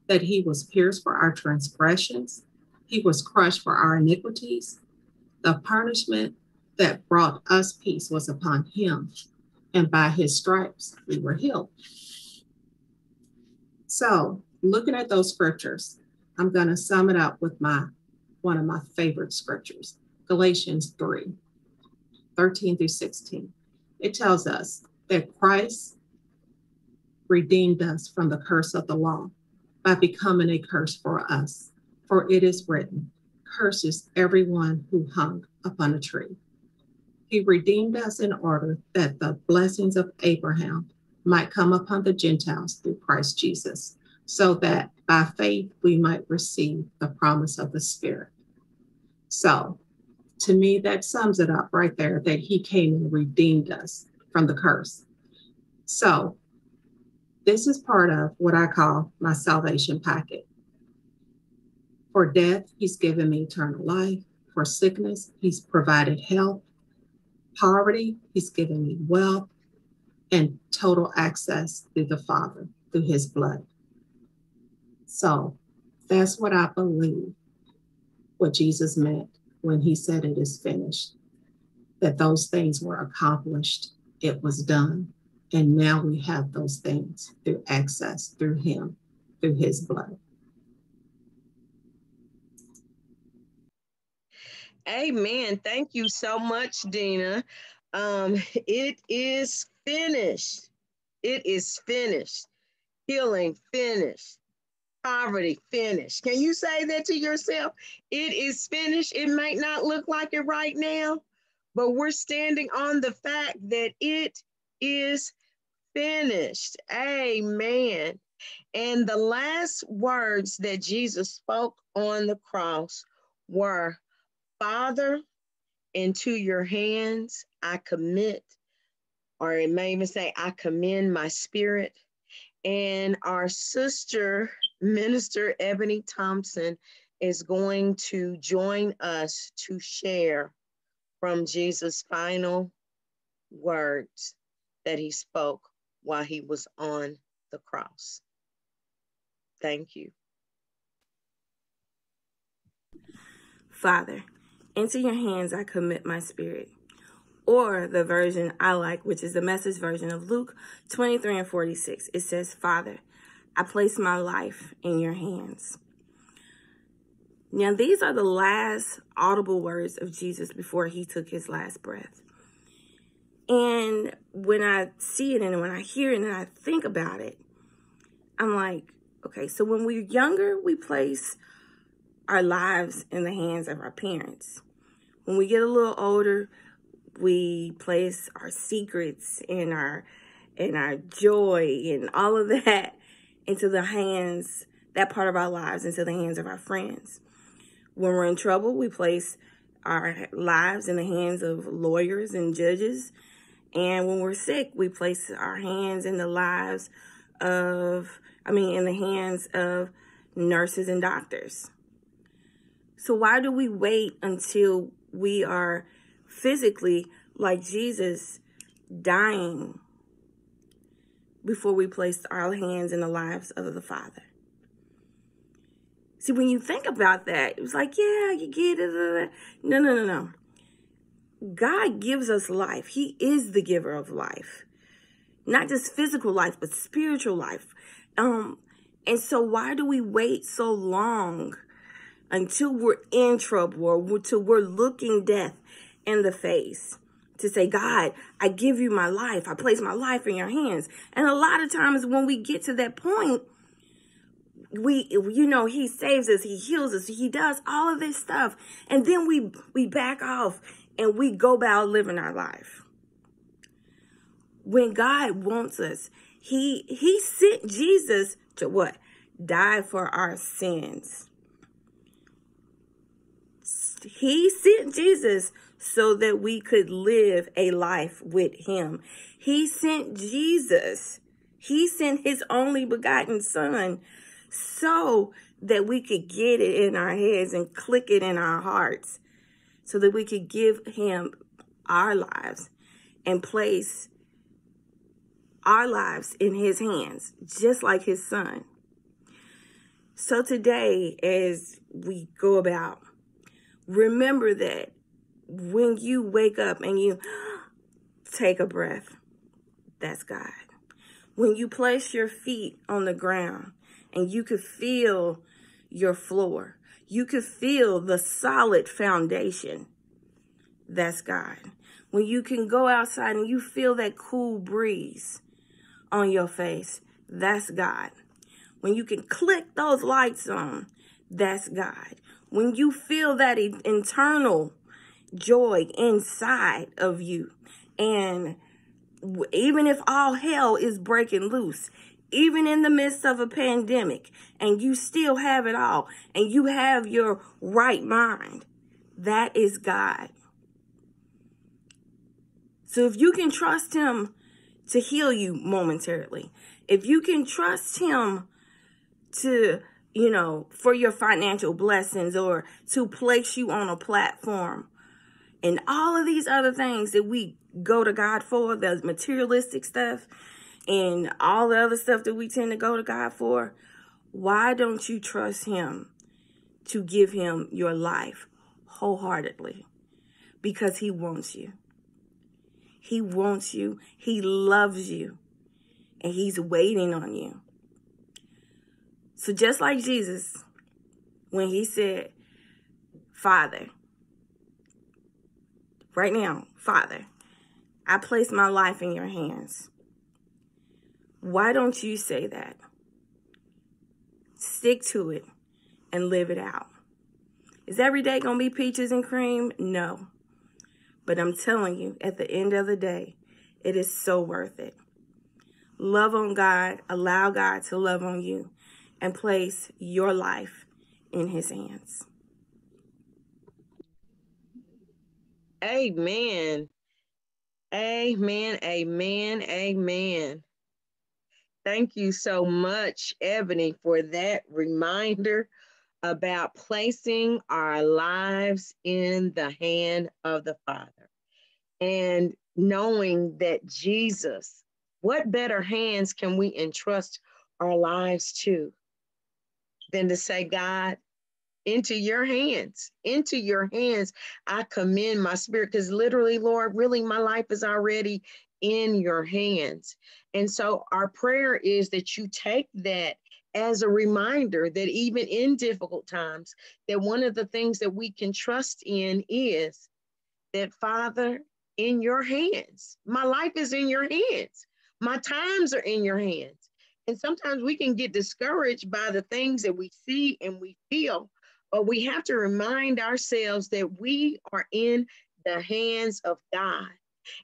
that he was pierced for our transgressions, he was crushed for our iniquities. The punishment that brought us peace was upon him, and by his stripes we were healed. So, looking at those scriptures, I'm going to sum it up with my one of my favorite scriptures, Galatians 3, 13 through 16. It tells us that Christ redeemed us from the curse of the law by becoming a curse for us. For it is written, Curses everyone who hung upon a tree. He redeemed us in order that the blessings of Abraham might come upon the Gentiles through Christ Jesus, so that by faith we might receive the promise of the Spirit. So, to me, that sums it up right there that He came and redeemed us from the curse. So, this is part of what I call my salvation packet. For death, He's given me eternal life. For sickness, He's provided health poverty, he's given me wealth and total access through the Father, through his blood. So that's what I believe what Jesus meant when he said it is finished, that those things were accomplished, it was done. And now we have those things through access through him, through his blood. Amen. Thank you so much, Dina. Um, it is finished. It is finished. Healing finished. Poverty finished. Can you say that to yourself? It is finished. It might not look like it right now, but we're standing on the fact that it is finished. Amen. And the last words that Jesus spoke on the cross were, Father, into your hands I commit, or it may even say, I commend my spirit. And our sister, Minister Ebony Thompson, is going to join us to share from Jesus' final words that he spoke while he was on the cross. Thank you. Father, into your hands I commit my spirit. Or the version I like, which is the message version of Luke 23 and 46. It says, Father, I place my life in your hands. Now, these are the last audible words of Jesus before he took his last breath. And when I see it and when I hear it and I think about it, I'm like, okay, so when we're younger, we place our lives in the hands of our parents. When we get a little older, we place our secrets and our and our joy and all of that into the hands, that part of our lives into the hands of our friends. When we're in trouble, we place our lives in the hands of lawyers and judges. And when we're sick, we place our hands in the lives of, I mean, in the hands of nurses and doctors. So why do we wait until we are physically like Jesus dying before we place our hands in the lives of the Father? See, when you think about that, it was like, yeah, you get it. No, no, no, no. God gives us life. He is the giver of life. Not just physical life, but spiritual life. Um, and so why do we wait so long until we're in trouble or until we're looking death in the face to say, God, I give you my life. I place my life in your hands. And a lot of times when we get to that point, we you know he saves us he heals us he does all of this stuff and then we we back off and we go about living our life when god wants us he he sent jesus to what die for our sins he sent Jesus so that we could live a life with him. He sent Jesus. He sent his only begotten son so that we could get it in our heads and click it in our hearts so that we could give him our lives and place our lives in his hands, just like his son. So today, as we go about remember that when you wake up and you take a breath, that's God. When you place your feet on the ground and you could feel your floor, you could feel the solid foundation, that's God. When you can go outside and you feel that cool breeze on your face, that's God. When you can click those lights on, that's God when you feel that internal joy inside of you, and even if all hell is breaking loose, even in the midst of a pandemic, and you still have it all, and you have your right mind, that is God. So if you can trust Him to heal you momentarily, if you can trust Him to you know, for your financial blessings or to place you on a platform. And all of these other things that we go to God for, the materialistic stuff and all the other stuff that we tend to go to God for, why don't you trust Him to give Him your life wholeheartedly? Because He wants you. He wants you. He loves you. And He's waiting on you. So just like Jesus, when he said, Father, right now, Father, I place my life in your hands. Why don't you say that? Stick to it and live it out. Is every day going to be peaches and cream? No. But I'm telling you, at the end of the day, it is so worth it. Love on God, allow God to love on you, and place your life in His hands. Amen. Amen. Amen. Amen. Thank you so much, Ebony, for that reminder about placing our lives in the hand of the Father and knowing that Jesus, what better hands can we entrust our lives to than to say, God, into your hands, into your hands, I commend my spirit. Because literally, Lord, really, my life is already in your hands. And so, our prayer is that you take that as a reminder that even in difficult times, that one of the things that we can trust in is that, Father, in your hands, my life is in your hands, my times are in your hands. And sometimes we can get discouraged by the things that we see and we feel, but we have to remind ourselves that we are in the hands of God.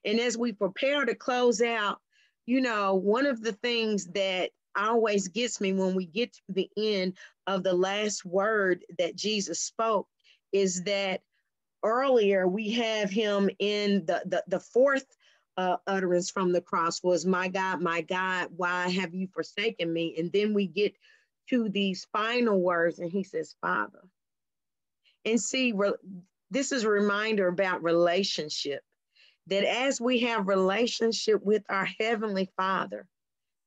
And as we prepare to close out, you know, one of the things that always gets me when we get to the end of the last word that Jesus spoke is that earlier we have him in the, the, the fourth uh, utterance from the cross was, My God, my God, why have you forsaken me? And then we get to these final words, and he says, Father. And see, re- this is a reminder about relationship that as we have relationship with our heavenly father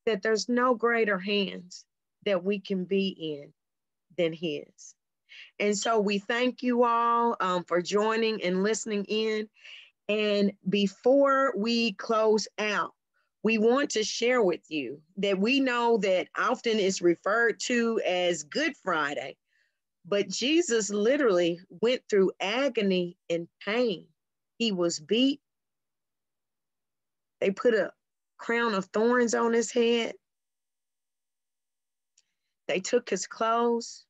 that there's no greater hands that we can be in than his and so we thank you all um, for joining and listening in and before we close out we want to share with you that we know that often is referred to as good friday but jesus literally went through agony and pain he was beat they put a crown of thorns on his head. They took his clothes.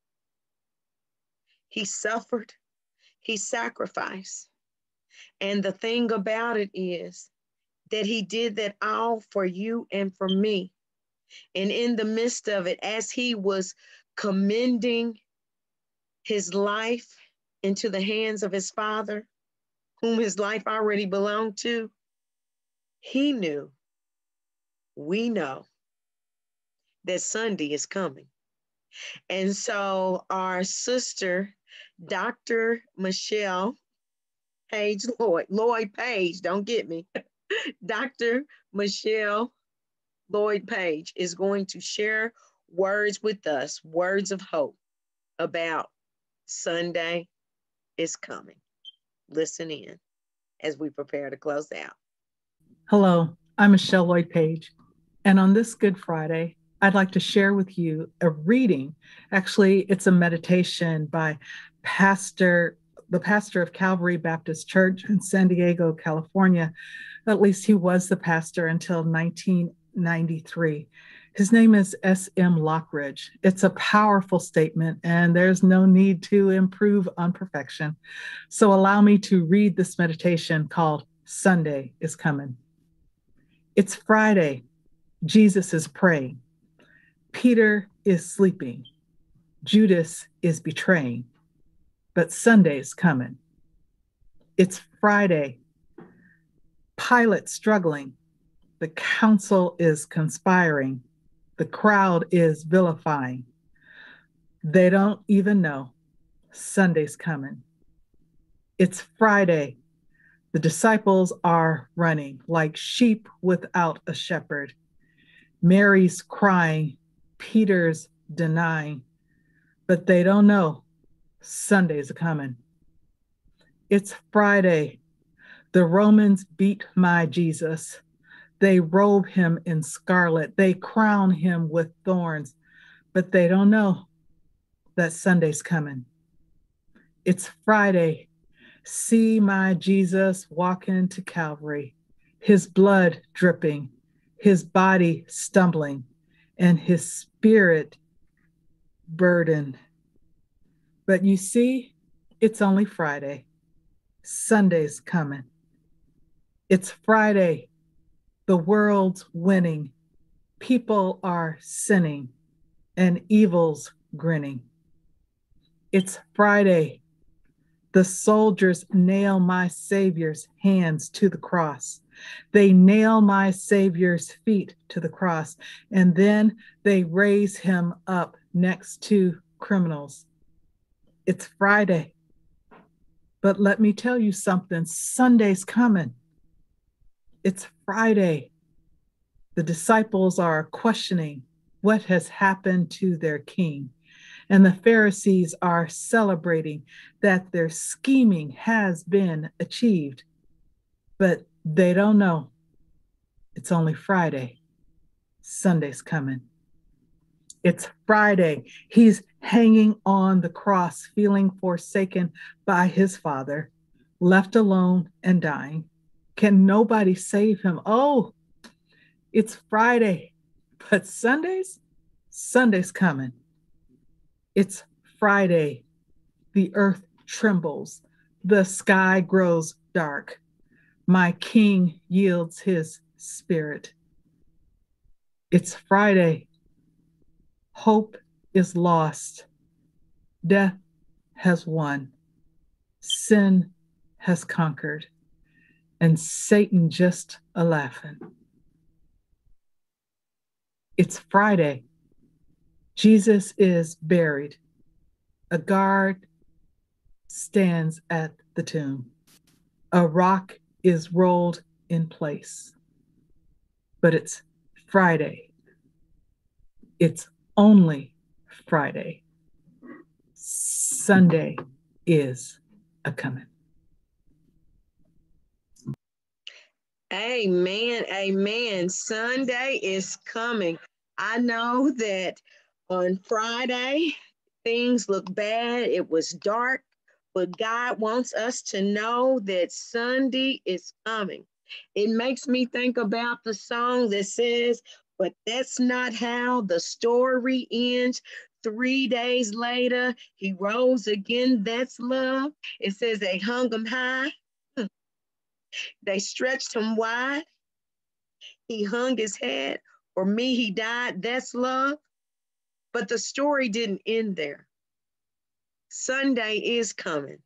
He suffered. He sacrificed. And the thing about it is that he did that all for you and for me. And in the midst of it, as he was commending his life into the hands of his father, whom his life already belonged to, he knew, we know that Sunday is coming. And so our sister, Dr. Michelle Page Lloyd, Lloyd Page, don't get me. Dr. Michelle Lloyd Page is going to share words with us, words of hope about Sunday is coming. Listen in as we prepare to close out. Hello, I'm Michelle Lloyd Page, and on this Good Friday, I'd like to share with you a reading. Actually, it's a meditation by Pastor, the pastor of Calvary Baptist Church in San Diego, California. At least he was the pastor until 1993. His name is S.M. Lockridge. It's a powerful statement, and there's no need to improve on perfection. So allow me to read this meditation called Sunday is Coming. It's Friday. Jesus is praying. Peter is sleeping. Judas is betraying. But Sunday's coming. It's Friday. Pilate struggling. The council is conspiring. The crowd is vilifying. They don't even know Sunday's coming. It's Friday. The disciples are running like sheep without a shepherd. Mary's crying, Peter's denying, but they don't know Sunday's coming. It's Friday. The Romans beat my Jesus. They robe him in scarlet. They crown him with thorns, but they don't know that Sunday's coming. It's Friday. see my Jesus walking to Calvary, his blood dripping, his body stumbling, and his spirit burdened. But you see, it's only Friday. Sunday's coming. It's Friday. The world's winning. People are sinning and evil's grinning. It's Friday. The soldiers nail my Savior's hands to the cross. They nail my Savior's feet to the cross, and then they raise him up next to criminals. It's Friday. But let me tell you something Sunday's coming. It's Friday. The disciples are questioning what has happened to their king. And the Pharisees are celebrating that their scheming has been achieved. But they don't know. It's only Friday. Sunday's coming. It's Friday. He's hanging on the cross, feeling forsaken by his father, left alone and dying. Can nobody save him? Oh, it's Friday, but Sundays, Sunday's coming. It's Friday. The earth trembles, the sky grows dark. My king yields his spirit. It's Friday. Hope is lost. Death has won. Sin has conquered. And Satan just a laughing. It's Friday. Jesus is buried. A guard stands at the tomb. A rock is rolled in place. But it's Friday. It's only Friday. Sunday is a coming. Amen. Amen. Sunday is coming. I know that on Friday, things look bad. It was dark, but God wants us to know that Sunday is coming. It makes me think about the song that says, but that's not how the story ends. Three days later, he rose again. That's love. It says they hung him high, they stretched him wide. He hung his head. For me, he died. That's love. But the story didn't end there. Sunday is coming.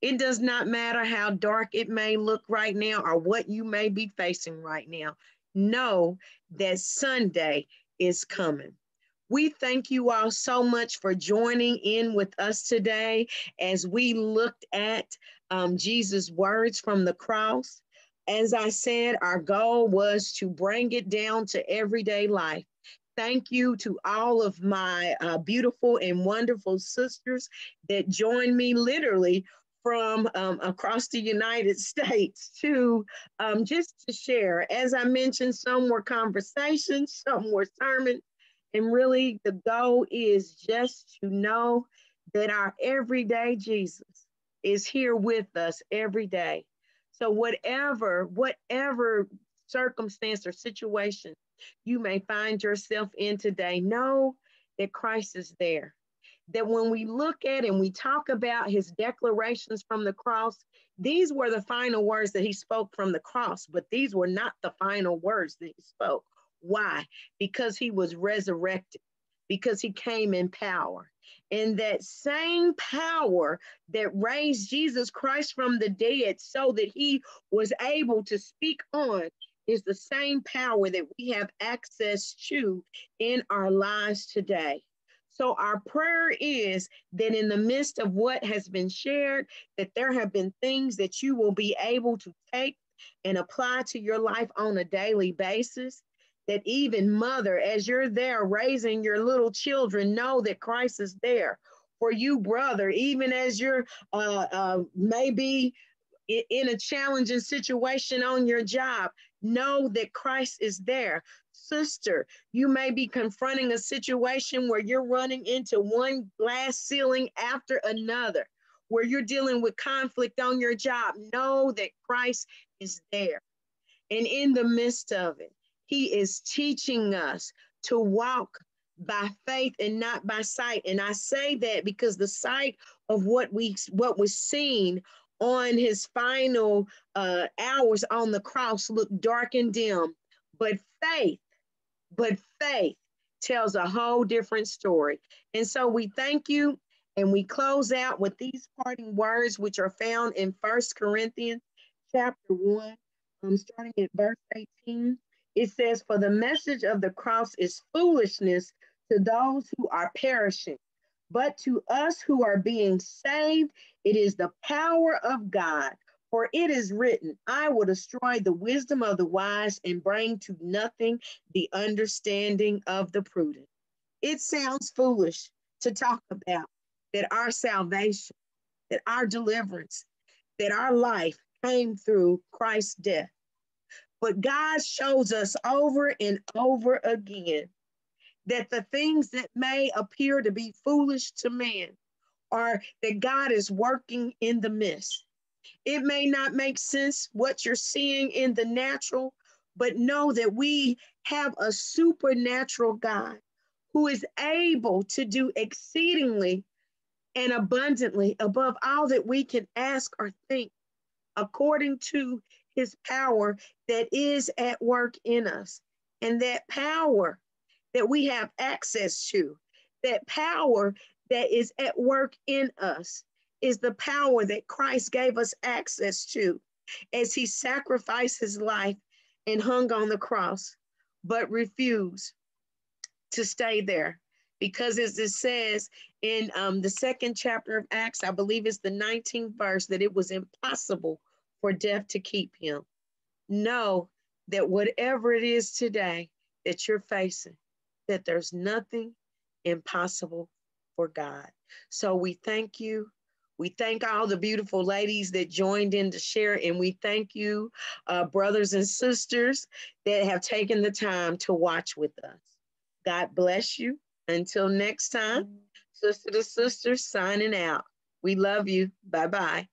It does not matter how dark it may look right now or what you may be facing right now know that Sunday is coming. We thank you all so much for joining in with us today as we looked at um, Jesus' words from the cross. As I said, our goal was to bring it down to everyday life. Thank you to all of my uh, beautiful and wonderful sisters that joined me literally from um, across the United States to um, just to share. As I mentioned, some were conversations, some were sermons, and really the goal is just to know that our everyday Jesus is here with us every day. So whatever, whatever circumstance or situation you may find yourself in today, know that Christ is there that when we look at and we talk about his declarations from the cross, these were the final words that he spoke from the cross, but these were not the final words that he spoke. Why? Because he was resurrected, because he came in power. And that same power that raised Jesus Christ from the dead so that he was able to speak on is the same power that we have access to in our lives today. So our prayer is that in the midst of what has been shared, that there have been things that you will be able to take and apply to your life on a daily basis. That even mother, as you're there raising your little children, know that Christ is there for you, brother, even as you're uh, uh, maybe in a challenging situation on your job, know that Christ is there sister, you may be confronting a situation where you're running into one glass ceiling after another. where you're dealing with conflict on your job, know that Christ is there. And in the midst of it, he is teaching us to walk by faith and not by sight. And I say that because the sight of what we what was seen on his final uh, hours on the cross looked dark and dim, but faith, but faith tells a whole different story. And so we thank you and we close out with these parting words, which are found in First Corinthians chapter 1, um, starting at verse 18. It says, For the message of the cross is foolishness to those who are perishing, but to us who are being saved, it is the power of God. For it is written, I will destroy the wisdom of the wise and bring to nothing the understanding of the prudent. It sounds foolish to talk about that our salvation, that our deliverance, that our life came through Christ's death. But God shows us over and over again that the things that may appear to be foolish to man are that God is working in the midst. It may not make sense what you're seeing in the natural, but know that we have a supernatural God who is able to do exceedingly and abundantly above all that we can ask or think, according to his power that is at work in us. And that power that we have access to, that power that is at work in us, is the power that Christ gave us access to as he sacrificed his life and hung on the cross, but refused to stay there. Because as it says in um, the second chapter of Acts, I believe it's the 19th verse, that it was impossible for death to keep him. Know that whatever it is today that you're facing, that there's nothing impossible for God. So we thank you. We thank all the beautiful ladies that joined in to share, and we thank you, uh, brothers and sisters, that have taken the time to watch with us. God bless you. Until next time, sister to sister, signing out. We love you. Bye bye.